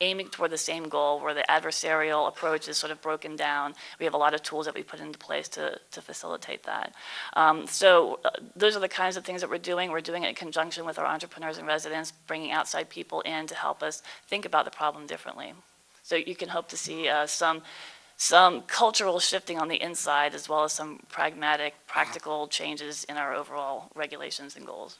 aiming toward the same goal where the adversarial approach is sort of broken down. We have a lot of tools that we put into place to, to facilitate that. Um, so uh, those are the kinds of things that we're doing. We're doing it in conjunction with our entrepreneurs and residents, bringing outside people in to help us think about the problem differently. So you can hope to see uh, some some cultural shifting on the inside as well as some pragmatic, practical changes in our overall regulations and goals.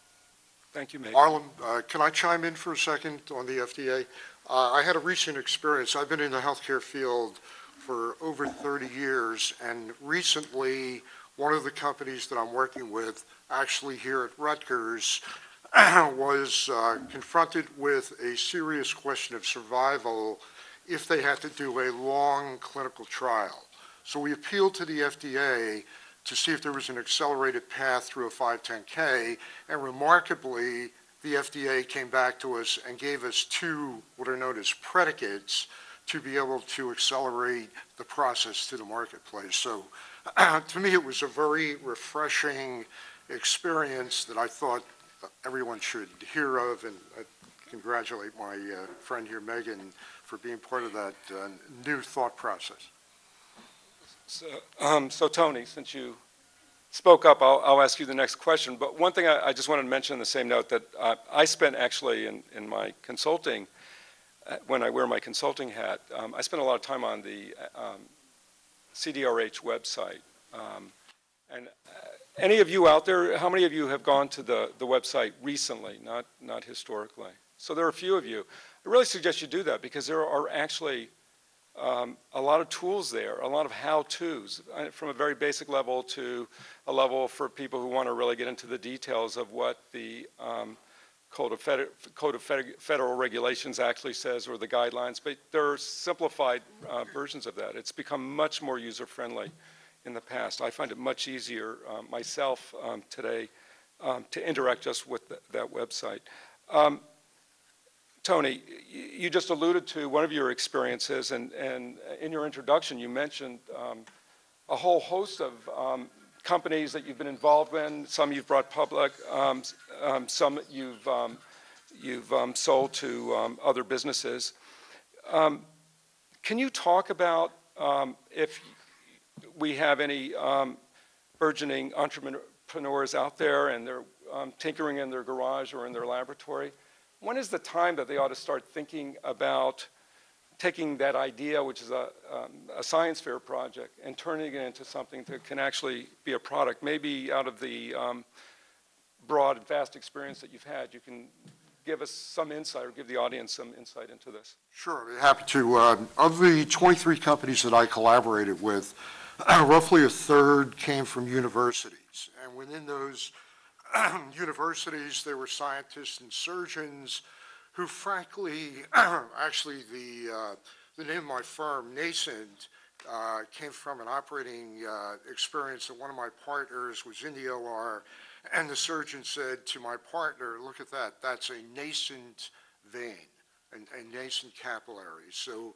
Thank you, Megan. Harlan, uh, can I chime in for a second on the FDA? Uh, I had a recent experience. I've been in the healthcare field for over 30 years, and recently, one of the companies that I'm working with, actually here at Rutgers, <clears throat> was uh, confronted with a serious question of survival if they had to do a long clinical trial. So we appealed to the FDA to see if there was an accelerated path through a 510K, and remarkably, the FDA came back to us and gave us two, what are known as predicates, to be able to accelerate the process to the marketplace. So <clears throat> to me, it was a very refreshing experience that I thought everyone should hear of, and I congratulate my uh, friend here, Megan, for being part of that uh, new thought process. So, um, so Tony, since you spoke up, I'll, I'll ask you the next question. But one thing I, I just wanted to mention on the same note that uh, I spent actually in, in my consulting, uh, when I wear my consulting hat, um, I spent a lot of time on the um, CDRH website. Um, and uh, any of you out there, how many of you have gone to the, the website recently, not, not historically? So there are a few of you. I really suggest you do that because there are actually um, a lot of tools there, a lot of how-tos, uh, from a very basic level to a level for people who want to really get into the details of what the um, Code, of, Fed Code of Fed Federal Regulations actually says or the guidelines, but there are simplified uh, versions of that. It's become much more user-friendly in the past. I find it much easier uh, myself um, today um, to interact just with that website. Tony, you just alluded to one of your experiences, and, and in your introduction, you mentioned um, a whole host of um, companies that you've been involved in. Some you've brought public, um, um some you've um, you've um, sold to other businesses. can you talk about if we have any burgeoning entrepreneurs out there and they're tinkering in their garage or in their laboratory? When is the time that they ought to start thinking about taking that idea, which is a, um, a science fair project, and turning it into something that can actually be a product? Maybe out of the um, broad and vast experience that you've had, you can give us some insight or give the audience some insight into this? Sure, I'd be happy to. Uh, Of the 23 companies that I collaborated with, <clears throat> roughly a third came from universities. And within those <clears throat> universities, there were scientists and surgeons who frankly, <clears throat> actually, the, uh, the name of my firm, Nascent, uh, came from an operating uh, experience that one of my partners was in the OR, and the surgeon said to my partner, look at that, that's a nascent vein, a, a nascent capillary. So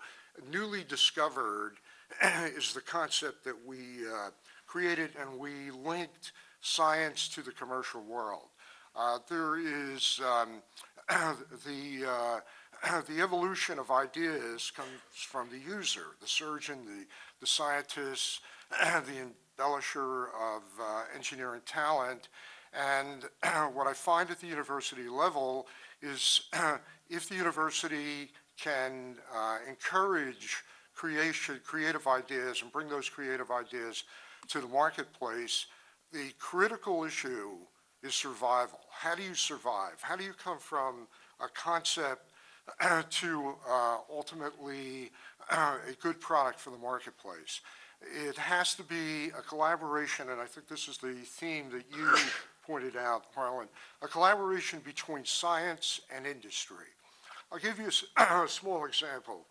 newly discovered <clears throat> is the concept that we uh, created and we linked science to the commercial world. Uh, there is um, <clears throat> the, uh, <clears throat> the evolution of ideas comes from the user, the surgeon, the, the scientist, <clears throat> the embellisher of uh, engineering talent. And what I find at the university level is if the university can uh, encourage creation, creative ideas and bring those creative ideas to the marketplace, the critical issue is survival. How do you survive? How do you come from a concept <clears throat> to uh, ultimately <clears throat> a good product for the marketplace? It has to be a collaboration, and I think this is the theme that you <coughs> pointed out, Harlan, a collaboration between science and industry. I'll give you a <clears throat> small example.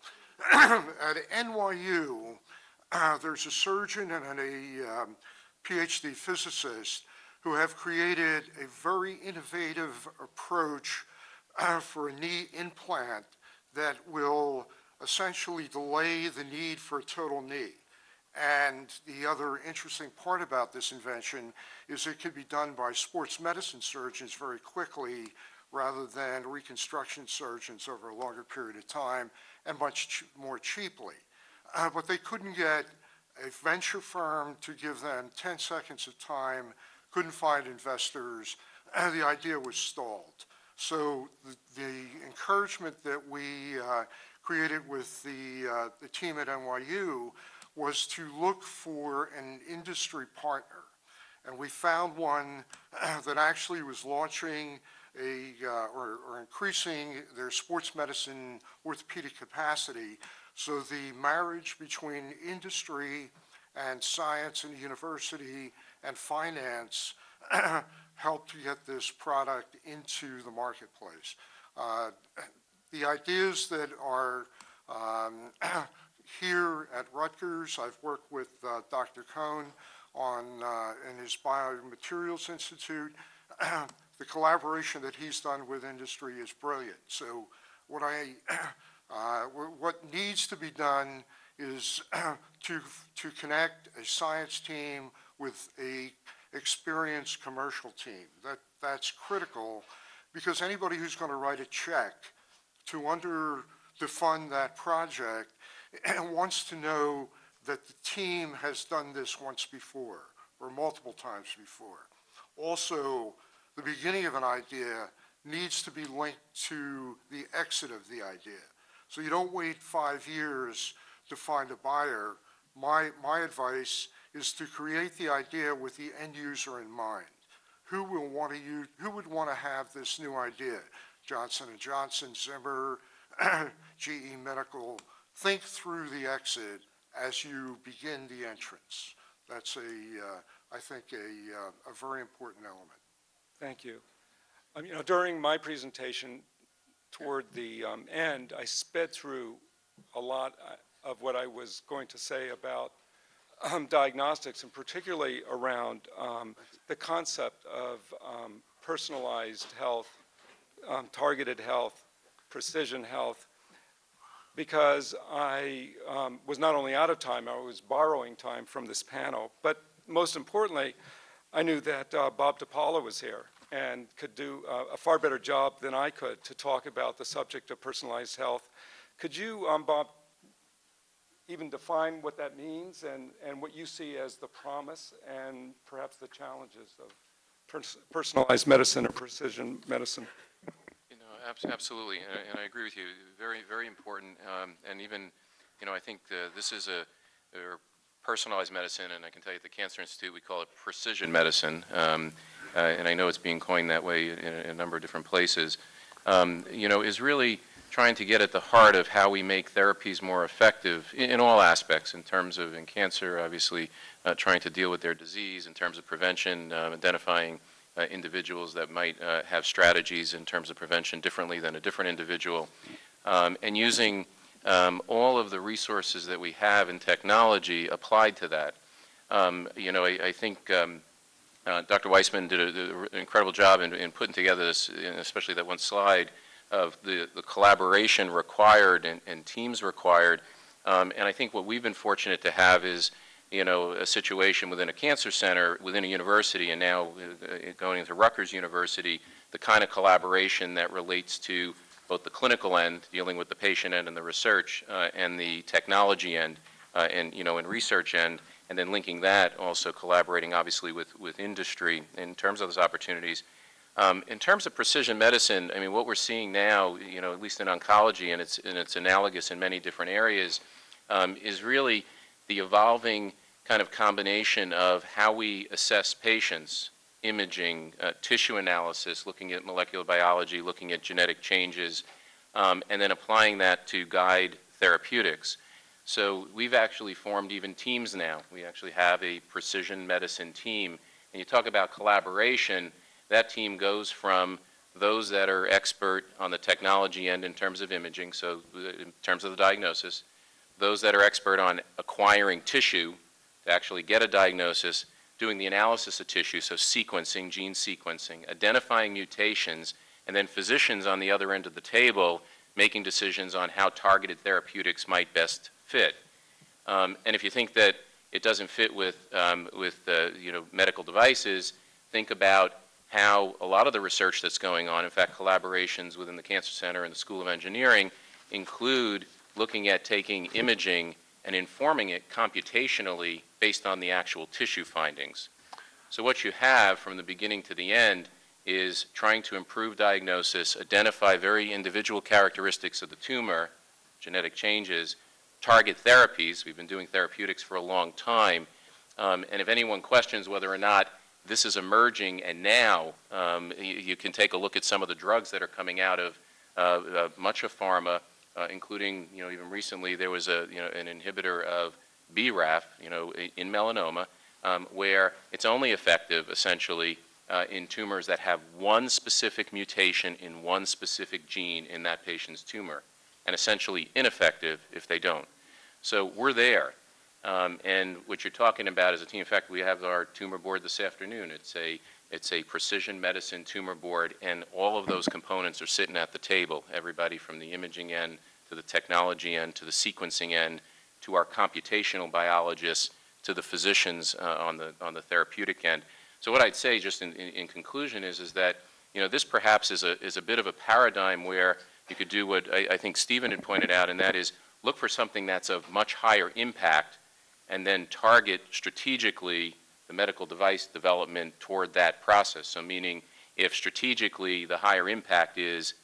At NYU, uh, there's a surgeon and a um, PhD physicist who have created a very innovative approach uh, for a knee implant that will essentially delay the need for a total knee. And the other interesting part about this invention is it could be done by sports medicine surgeons very quickly rather than reconstruction surgeons over a longer period of time and much ch- more cheaply. Uh, but they couldn't get a venture firm to give them 10 seconds of time, couldn't find investors, and the idea was stalled. So the, the encouragement that we uh, created with the, uh, the team at NYU was to look for an industry partner. And we found one that actually was launching a, uh, or, or increasing their sports medicine orthopedic capacity. So the marriage between industry and science and university and finance <clears throat> helped to get this product into the marketplace. Uh, The ideas that are um, <clears throat> here at Rutgers, I've worked with uh, Dr. Kohn on, uh, in his Biomaterials Institute. <clears throat> The collaboration that he's done with industry is brilliant. So what I, uh, what needs to be done is <clears throat> to, to connect a science team with a experienced commercial team. That, that's critical because anybody who's going to write a check to under, to fund that project <clears throat> wants to know that the team has done this once before or multiple times before. Also, the beginning of an idea needs to be linked to the exit of the idea. So you don't wait five years to find a buyer. My, my advice is to create the idea with the end user in mind. Who will want to use, who would want to have this new idea? Johnson Johnson, Zimmer, <clears throat> GE Medical. Think through the exit as you begin the entrance. That's a, uh, I think, a, uh, a very important element. Thank you. Um, You know, during my presentation toward the um, end, I sped through a lot uh, of what I was going to say about um, diagnostics, and particularly around um, the concept of um, personalized health, um, targeted health, precision health, because I um, was not only out of time, I was borrowing time from this panel, but most importantly, I knew that uh, Bob DiPaola was here and could do a far better job than I could to talk about the subject of personalized health. Could you, um, Bob, even define what that means and, and what you see as the promise and perhaps the challenges of pers- personalized medicine or precision medicine? You know, abs- absolutely, and I- agree with you. Very, very important, um, and even, you know, I think uh, this is a, personalized medicine, and I can tell you at the Cancer Institute, we call it precision medicine, um, uh, and I know it's being coined that way in a- in a number of different places. um, you know, is really trying to get at the heart of how we make therapies more effective in, in all aspects, in terms of in cancer, obviously, uh, trying to deal with their disease, in terms of prevention, uh, identifying uh, individuals that might uh, have strategies in terms of prevention differently than a different individual, um, and using um, all of the resources that we have in technology applied to that. Um, you know, I, I think um, uh, Dr. Weisman did, an incredible job in, in putting together this, especially that one slide of the, the collaboration required and, and teams required. Um, and I think what we've been fortunate to have is, you know, a situation within a cancer center, within a university, and now uh, going into Rutgers University, the kind of collaboration that relates to both the clinical end, dealing with the patient end and the research, uh, and the technology end, uh, and, you know, and research end, and then linking that, also collaborating obviously with, with industry in terms of those opportunities. Um, in terms of precision medicine, I mean, what we're seeing now, you know, at least in oncology, and it's, and it's analogous in many different areas, um, is really the evolving kind of combination of how we assess patients, imaging, uh, tissue analysis, looking at molecular biology, looking at genetic changes, um, and then applying that to guide therapeutics. So we've actually formed even teams now. We actually have a precision medicine team. And you talk about collaboration, that team goes from those that are expert on the technology end in terms of imaging, so uh, in terms of the diagnosis, those that are expert on acquiring tissue to actually get a diagnosis, doing the analysis of tissue, so sequencing, gene sequencing, identifying mutations, and then physicians on the other end of the table making decisions on how targeted therapeutics might best fit. Um, and if you think that it doesn't fit with, um, with uh, you know, medical devices, think about how a lot of the research that's going on, in fact, collaborations within the Cancer Center and the School of Engineering, include looking at taking imaging and informing it computationally based on the actual tissue findings. So what you have from the beginning to the end is trying to improve diagnosis, identify very individual characteristics of the tumor, genetic changes, target therapies. We've been doing therapeutics for a long time. Um, and if anyone questions whether or not this is emerging and now um, you, you, can take a look at some of the drugs that are coming out of uh, uh, much of pharma, uh, including, you know, even recently there was a, you know, an inhibitor of BRAF, you know, in melanoma, um, where it's only effective essentially uh, in tumors that have one specific mutation in one specific gene in that patient's tumor and essentially ineffective if they don't. So we're there. Um, and what you're talking about is a team. In fact, we have our tumor board this afternoon. It's a it's a precision medicine tumor board, and all of those components are sitting at the table. Everybody from the imaging end to the technology end to the sequencing end to our computational biologists to the physicians uh, on the on the therapeutic end. So what I'd say, just in, in, in conclusion, is is that you know this perhaps is a is a bit of a paradigm where you could do what I, I think Stephen had pointed out, and that is look for something that's of much higher impact and then target strategically the medical device development toward that process. So meaning if strategically the higher impact is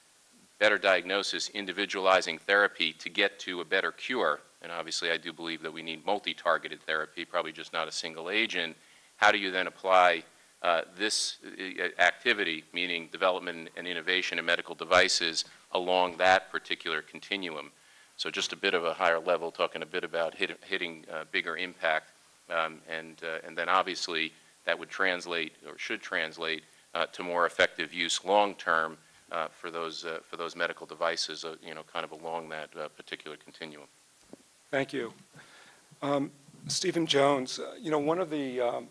better diagnosis, individualizing therapy to get to a better cure, and obviously I do believe that we need multi-targeted therapy, probably just not a single agent, how do you then apply uh, this uh, activity, meaning development and innovation in medical devices, along that particular continuum. So just a bit of a higher level, talking a bit about hit, hitting uh, bigger impact, um, and, uh, and then obviously that would translate, or should translate, uh, to more effective use long-term uh, for, those, for those medical devices, you know, kind of along that particular continuum. Thank you. Um, Stephen Jones, you know, one of the um,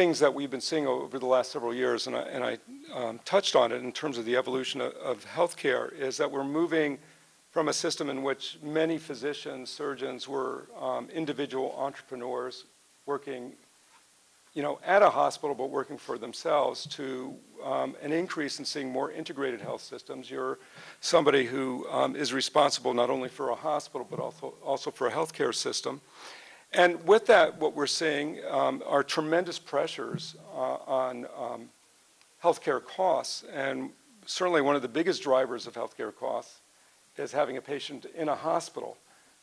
things that we've been seeing over the last several years, and I, and I um, touched on it in terms of the evolution of, of healthcare, is that we're moving from a system in which many physicians, surgeons were um, individual entrepreneurs working, you know, at a hospital but working for themselves to um, an increase in seeing more integrated health systems. You're somebody who um, is responsible not only for a hospital but also, also for a healthcare system. And with that, what we're seeing um, are tremendous pressures uh, on um, healthcare costs. And certainly one of the biggest drivers of healthcare costs is having a patient in a hospital.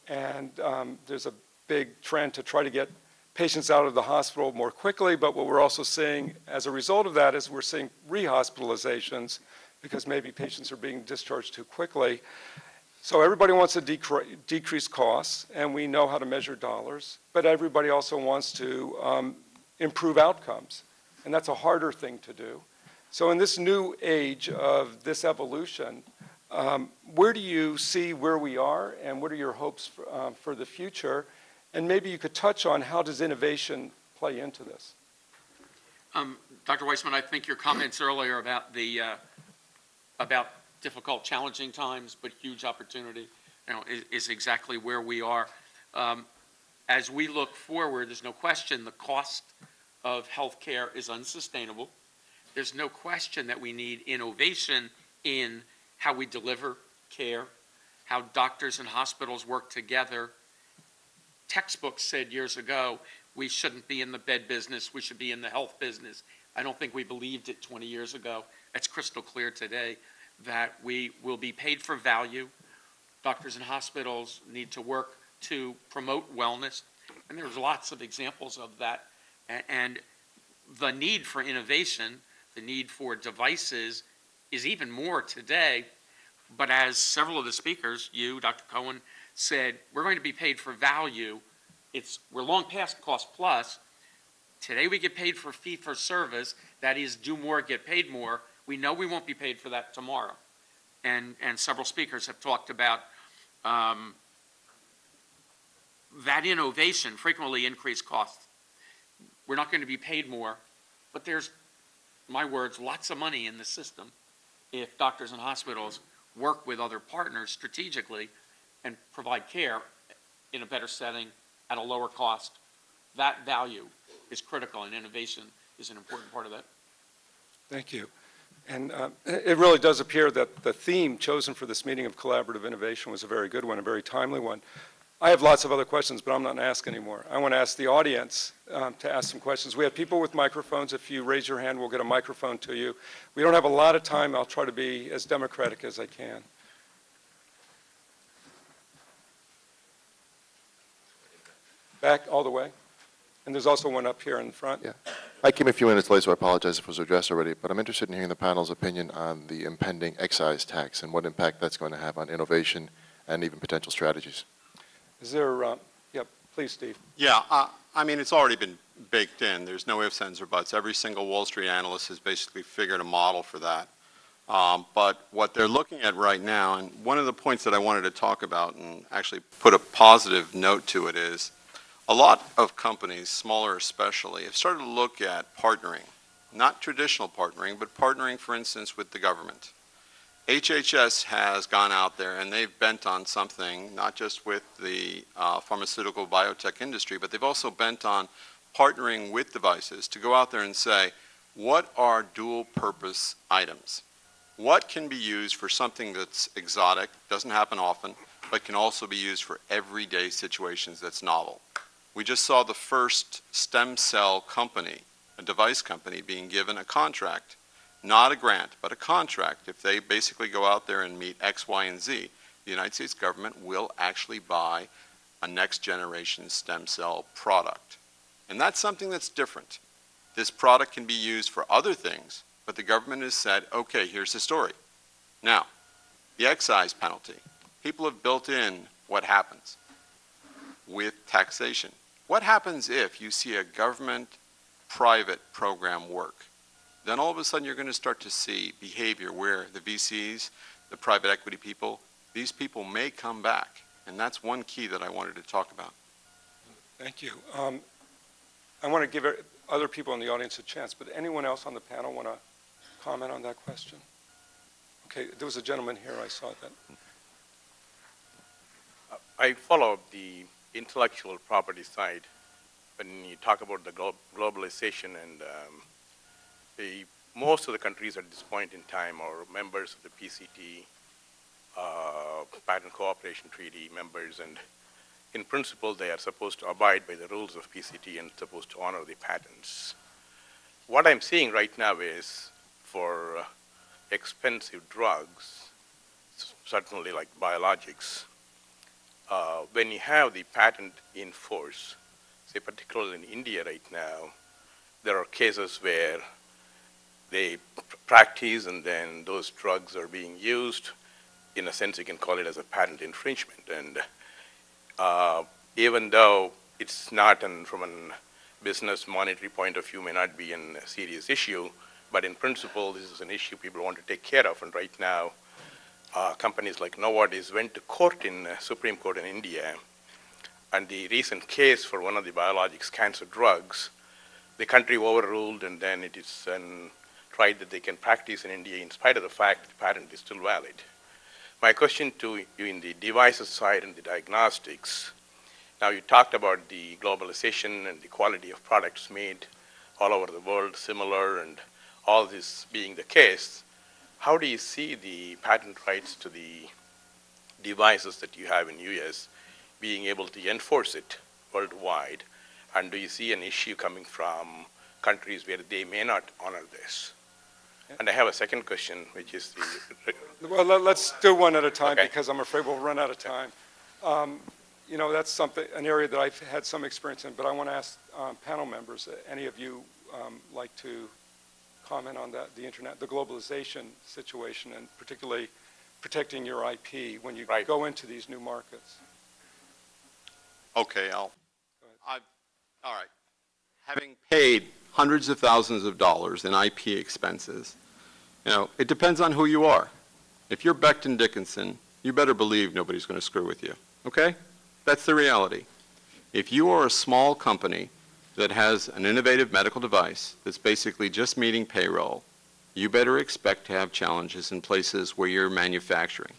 And um, there's a big trend to try to get patients out of the hospital more quickly. But what we're also seeing as a result of that is we're seeing rehospitalizations because maybe patients are being discharged too quickly. So everybody wants to decre- decrease costs, and we know how to measure dollars, but everybody also wants to um, improve outcomes, and that's a harder thing to do. So in this new age of this evolution, um, where do you see where we are, and what are your hopes for, um, for the future? And maybe you could touch on how does innovation play into this? Um, Dr. Weisman, I think your comments earlier about the, uh, about difficult, challenging times, but huge opportunity, you know, is, is exactly where we are. Um, as we look forward, there's no question the cost of healthcare is unsustainable. There's no question that we need innovation in how we deliver care, how doctors and hospitals work together. Textbooks said years ago, we shouldn't be in the bed business, we should be in the health business. I don't think we believed it 20 years ago. It's crystal clear today that we will be paid for value. Doctors and hospitals need to work to promote wellness, and there's lots of examples of that. And the need for innovation, the need for devices is even more today. But as several of the speakers, you, Dr. Cohen, said, we're going to be paid for value. It's, we're long past cost plus. Today we get paid for fee for service. That is, do more, get paid more. We know we won't be paid for that tomorrow. And, and several speakers have talked about um, that innovation frequently increased costs. We're not going to be paid more, but there's, my words, lots of money in the system if doctors and hospitals work with other partners strategically and provide care in a better setting at a lower cost. That value is critical, and innovation is an important part of that. Thank you. And uh, it really does appear that the theme chosen for this meeting of collaborative innovation was a very good one, a very timely one. I have lots of other questions, but I'm not going to ask anymore. I want to ask the audience um, to ask some questions. We have people with microphones. If you raise your hand, we'll get a microphone to you. We don't have a lot of time. I'll try to be as democratic as I can. Back all the way. And there's also one up here in front. Yeah. I came a few minutes late, so I apologize if it was addressed already, but I'm interested in hearing the panel's opinion on the impending excise tax and what impact that's going to have on innovation and even potential strategies. Is there, uh, yep, please, Steve. Yeah, uh, I mean, it's already been baked in. There's no ifs, ands, or buts. Every single Wall Street analyst has basically figured a model for that. Um, but what they're looking at right now, and one of the points that I wanted to talk about and actually put a positive note to it is, a lot of companies, smaller especially, have started to look at partnering. Not traditional partnering, but partnering, for instance, with the government. HHS has gone out there and they've bent on something, not just with the uh, pharmaceutical biotech industry, but they've also bent on partnering with devices to go out there and say, what are dual purpose items? What can be used for something that's exotic, doesn't happen often, but can also be used for everyday situations that's novel? We just saw the first stem cell company, a device company, being given a contract not a grant, but a contract. If they basically go out there and meet X, Y, and Z, the United States government will actually buy a next generation stem cell product. And that's something that's different. This product can be used for other things, but the government has said, okay, here's the story. Now, the excise penalty. People have built in what happens with taxation. What happens if you see a government private program work? then all of a sudden you're going to start to see behavior where the VCs, the private equity people, these people may come back. And that's one key that I wanted to talk about. Thank you. Um, I want to give other people in the audience a chance, but anyone else on the panel want to comment on that question? Okay, there was a gentleman here, I saw that. I follow the intellectual property side when you talk about the glo globalization and um, the, most of the countries at this point in time are members of the PCT, uh, Patent Cooperation Treaty members, and in principle, they are supposed to abide by the rules of PCT and supposed to honor the patents. What I'm seeing right now is for expensive drugs, certainly like biologics, uh, when you have the patent in force, say particularly in India right now, there are cases where they practice and then those drugs are being used. In a sense, you can call it as a patent infringement. And uh, even though it's not, an, from a business monetary point of view, may not be a serious issue, but in principle, this is an issue people want to take care of. And right now, uh, companies like Novartis went to court in uh, Supreme Court in India, and the recent case for one of the biologics cancer drugs, the country overruled, and then it is um, tried that they can practice in India in spite of the fact the patent is still valid. My question to you in the devices side and the diagnostics, now you talked about the globalization and the quality of products made all over the world similar and all this being the case, how do you see the patent rights to the devices that you have in US being able to enforce it worldwide? And do you see an issue coming from countries where they may not honor this? And I have a second question, which is the. <laughs> Well, let- let's do one at a time Okay. because I'm afraid we'll run out of time. Um, You know, that's something, an area that I've had some experience in, but I want to ask um, panel members, uh, any of you um, like to comment on that, the internet, the globalization situation, and particularly protecting your IP when you Right. go into these new markets? Okay, I'll, Go I, all right. Having paid hundreds of thousands of dollars in IP expenses, you know, it depends on who you are. If you're Becton Dickinson, you better believe nobody's going to screw with you, okay? That's the reality. If you are a small company that has an innovative medical device that's basically just meeting payroll, you better expect to have challenges in places where you're manufacturing.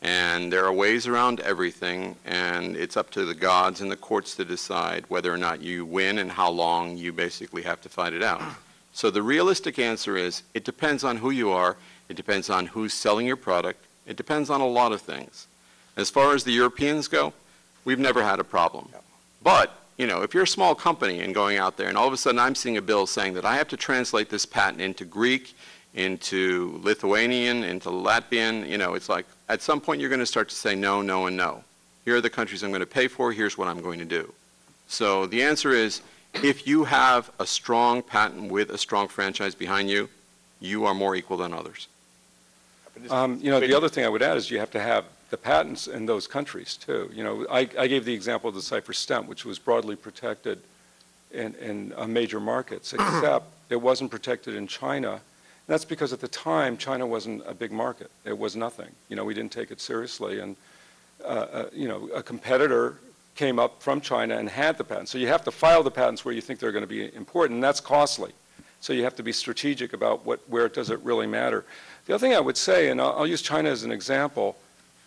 And there are ways around everything, and it's up to the gods and the courts to decide whether or not you win and how long you basically have to fight it out. <clears throat> So the realistic answer is, it depends on who you are, it depends on who's selling your product, it depends on a lot of things. As far as the Europeans go, we've never had a problem. But, you know, if you're a small company and going out there, and all of a sudden I'm seeing a bill saying that I have to translate this patent into Greek, into Lithuanian, into Latvian, you know, it's like, at some point you're going to start to say no, no, and no. Here are the countries I'm going to pay for, here's what I'm going to do. So the answer is, if you have a strong patent with a strong franchise behind you, you are more equal than others. Um, You know, the other thing I would add is you have to have the patents in those countries, too. You know, I, I gave the example of the Cypher stent, which was broadly protected in, in uh, major markets, <clears throat> except it wasn't protected in China. And that's because at the time, China wasn't a big market. It was nothing. You know, we didn't take it seriously, and, uh, uh, you know, a competitor came up from China and had the patent. So you have to file the patents where you think they're going to be important, and that's costly. So you have to be strategic about what, where does it really matter. The other thing I would say, and I'll, I'll use China as an example,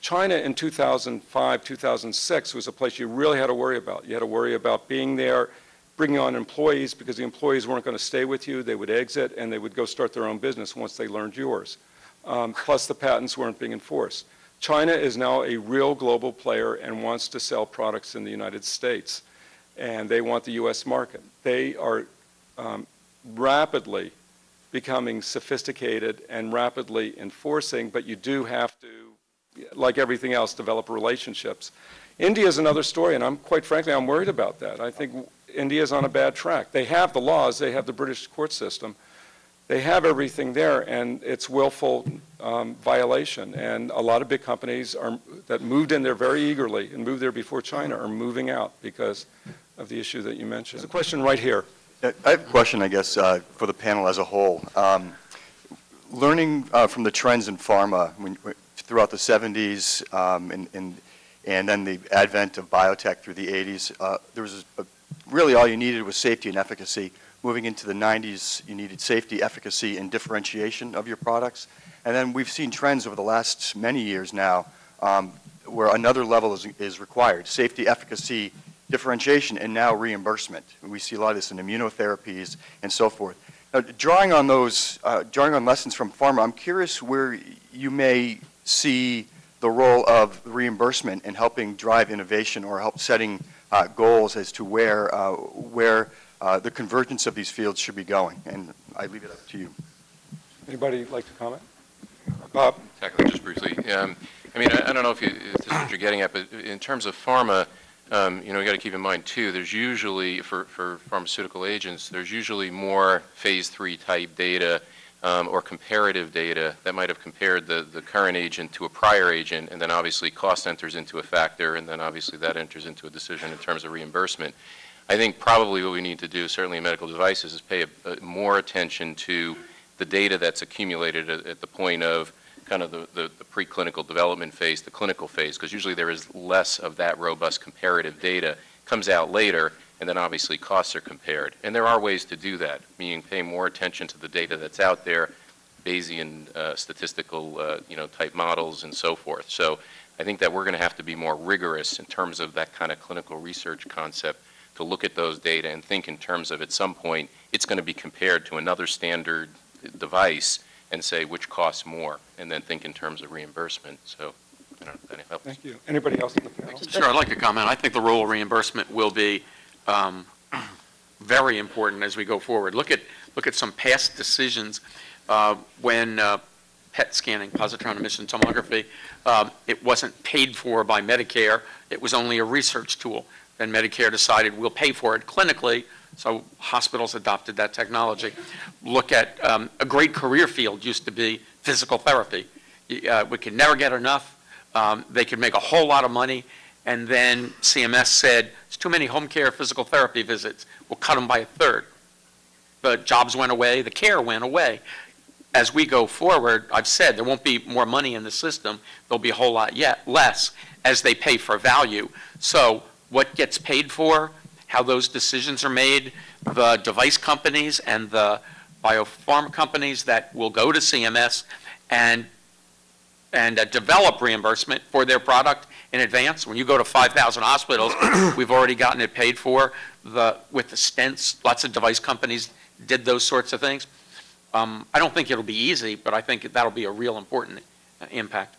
China in 2005, 2006 was a place you really had to worry about. You had to worry about being there, bringing on employees because the employees weren't going to stay with you. They would exit and they would go start their own business once they learned yours. Um, plus the patents weren't being enforced. China is now a real global player and wants to sell products in the United States. And they want the U.S. market. They are um, rapidly becoming sophisticated and rapidly enforcing, but you do have to, like everything else, develop relationships. India is another story, and I'm quite frankly, I'm worried about that. I think India is on a bad track. They have the laws, they have the British court system, they have everything there, and it's willful um, violation. And a lot of big companies are, that moved in there very eagerly and moved there before China are moving out because of the issue that you mentioned. There's a question right here. I have a question, I guess, uh, for the panel as a whole. Um, Learning uh, from the trends in pharma when- when- throughout the 70s um, and and and then the advent of biotech through the 80s, uh, there was a- really all you needed was safety and efficacy. Moving into the 90s, you needed safety, efficacy, and differentiation of your products. And then we've seen trends over the last many years now um, where another level is is required, safety, efficacy, differentiation, and now reimbursement. We see a lot of this in immunotherapies and so forth. Now, drawing on those, uh, drawing on lessons from pharma, I'm curious where you may see the role of reimbursement in helping drive innovation or help setting uh, goals as to where, uh, where uh, the convergence of these fields should be going. And I leave it up to you. Anybody like to comment? Bob? Tackle it just briefly. Um, I mean, I I don't know if you- if this is what you're getting at, but in terms of pharma, um, you know, you got to keep in mind, too, there's usually, for for pharmaceutical agents, there's usually more phase three type data um, or comparative data that might have compared the, the current agent to a prior agent, and then obviously cost enters into a factor, and then obviously that enters into a decision in terms of reimbursement. I think probably what we need to do, certainly in medical devices, is pay a, a more attention to the data that's accumulated at, at the point of kind of the, the, the preclinical development phase, the clinical phase, because usually there is less of that robust comparative data comes out later, and then obviously costs are compared. And there are ways to do that, meaning pay more attention to the data that's out there, Bayesian uh, statistical, uh, you know, type models and so forth. So I think that we're going to have to be more rigorous in terms of that kind of clinical research concept to look at those data and think in terms of at some point it's going to be compared to another standard device and say which costs more, and then think in terms of reimbursement. So I don't know if that helps. Thank you. Anybody else in the panel? Sure, I'd like to comment. I think the role of reimbursement will be um, very important as we go forward. Look at, look at some past decisions uh, when uh, PET scanning, positron emission tomography, um, it wasn't paid for by Medicare. It was only a research tool. Then Medicare decided we'll pay for it clinically, so hospitals adopted that technology. Look at um, a great career field used to be physical therapy. Uh, we could never get enough. Um, they could make a whole lot of money. And then CMS said, it's too many home care physical therapy visits. We'll cut them by a third. The jobs went away, the care went away. As we go forward, I've said there won't be more money in the system. There'll be a whole lot yet less as they pay for value. So what gets paid for, how those decisions are made, the device companies and the biopharma companies that will go to CMS and and uh, develop reimbursement for their product in advance. When you go to 5,000 hospitals, <clears throat> we've already gotten it paid for. The, with the stents, lots of device companies did those sorts of things. Um, I don't think it'll be easy, but I think that'll be a real important uh, impact.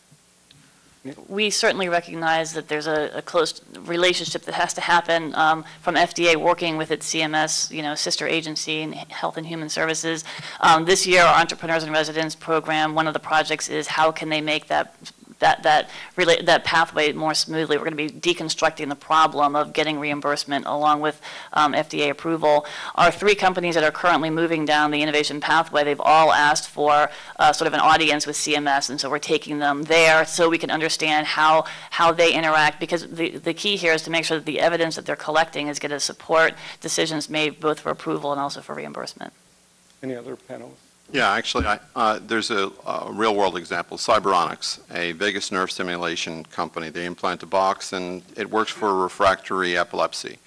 We certainly recognize that there's a, a close relationship that has to happen um, from FDA working with its CMS, you know, sister agency in Health and Human Services. Um, this year, our Entrepreneurs in Residence program, one of the projects is how can they make that that that relate that pathway more smoothly. We're going to be deconstructing the problem of getting reimbursement along with um, FDA approval. Our three companies that are currently moving down the innovation pathway, they've all asked for uh, sort of an audience with CMS, and so we're taking them there so we can understand how how they interact. Because the the key here is to make sure that the evidence that they're collecting is going to support decisions made both for approval and also for reimbursement. Any other panelists? Yeah, actually, I, uh, there's a, a real-world example, Cyberonics, a vagus nerve stimulation company. They implant a box, and it works for refractory epilepsy.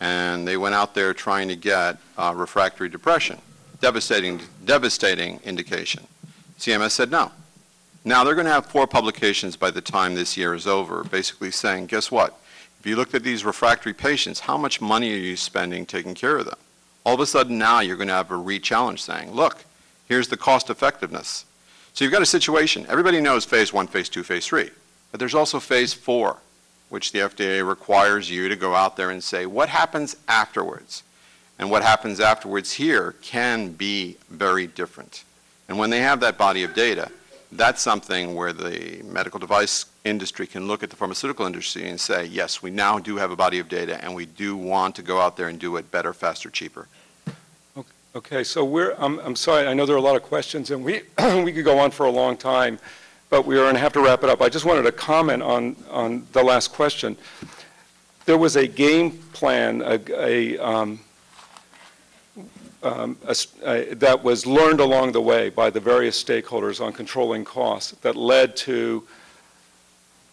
And they went out there trying to get uh, refractory depression, devastating, devastating indication. CMS said no. Now they're going to have four publications by the time this year is over, basically saying, guess what? If you looked at these refractory patients, how much money are you spending taking care of them? All of a sudden now you're going to have a re-challenge saying, look, Here's the cost effectiveness. So you've got a situation, everybody knows phase one, phase two, phase three, but there's also phase four, which the FDA requires you to go out there and say, what happens afterwards? And what happens afterwards here can be very different. And when they have that body of data, that's something where the medical device industry can look at the pharmaceutical industry and say, yes, we now do have a body of data and we do want to go out there and do it better, faster, cheaper. Okay, so we're, I'm, I'm sorry, I know there are a lot of questions, and we, <clears throat> we could go on for a long time, but we are going to have to wrap it up. I just wanted to comment on, on the last question. There was a game plan, a, a, um, um, a, a, that was learned along the way by the various stakeholders on controlling costs that led to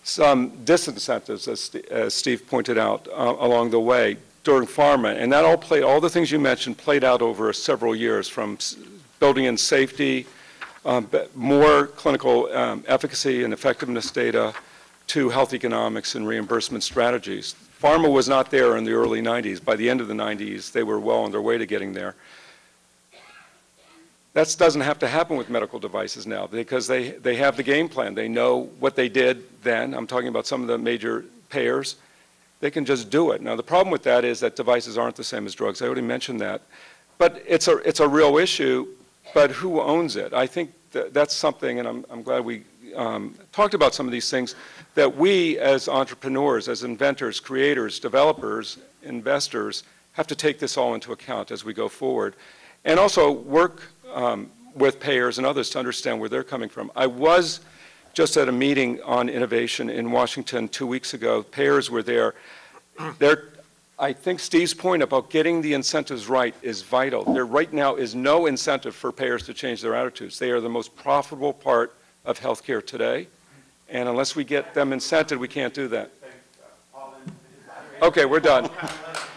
some disincentives, as, as Steve pointed out, uh, along the way during pharma. And that all played, all the things you mentioned played out over several years from building in safety, um, more clinical um, efficacy and effectiveness data to health economics and reimbursement strategies. Pharma was not there in the early 90s. By the end of the 90s, they were well on their way to getting there. That doesn't have to happen with medical devices now because they, they have the game plan. They know what they did then. I'm talking about some of the major payers they can just do it. Now, the problem with that is that devices aren't the same as drugs. I already mentioned that. But it's a, it's a real issue, but who owns it? I think that that's something, and I'm, I'm glad we um, talked about some of these things, that we as entrepreneurs, as inventors, creators, developers, investors, have to take this all into account as we go forward. And also work um, with payers and others to understand where they're coming from. I was just at a meeting on innovation in Washington two weeks ago. Payers were there. They're, I think Steve's point about getting the incentives right is vital. There right now is no incentive for payers to change their attitudes. They are the most profitable part of healthcare today, and unless we get them incented, we can't do that. Okay, we're done. <laughs>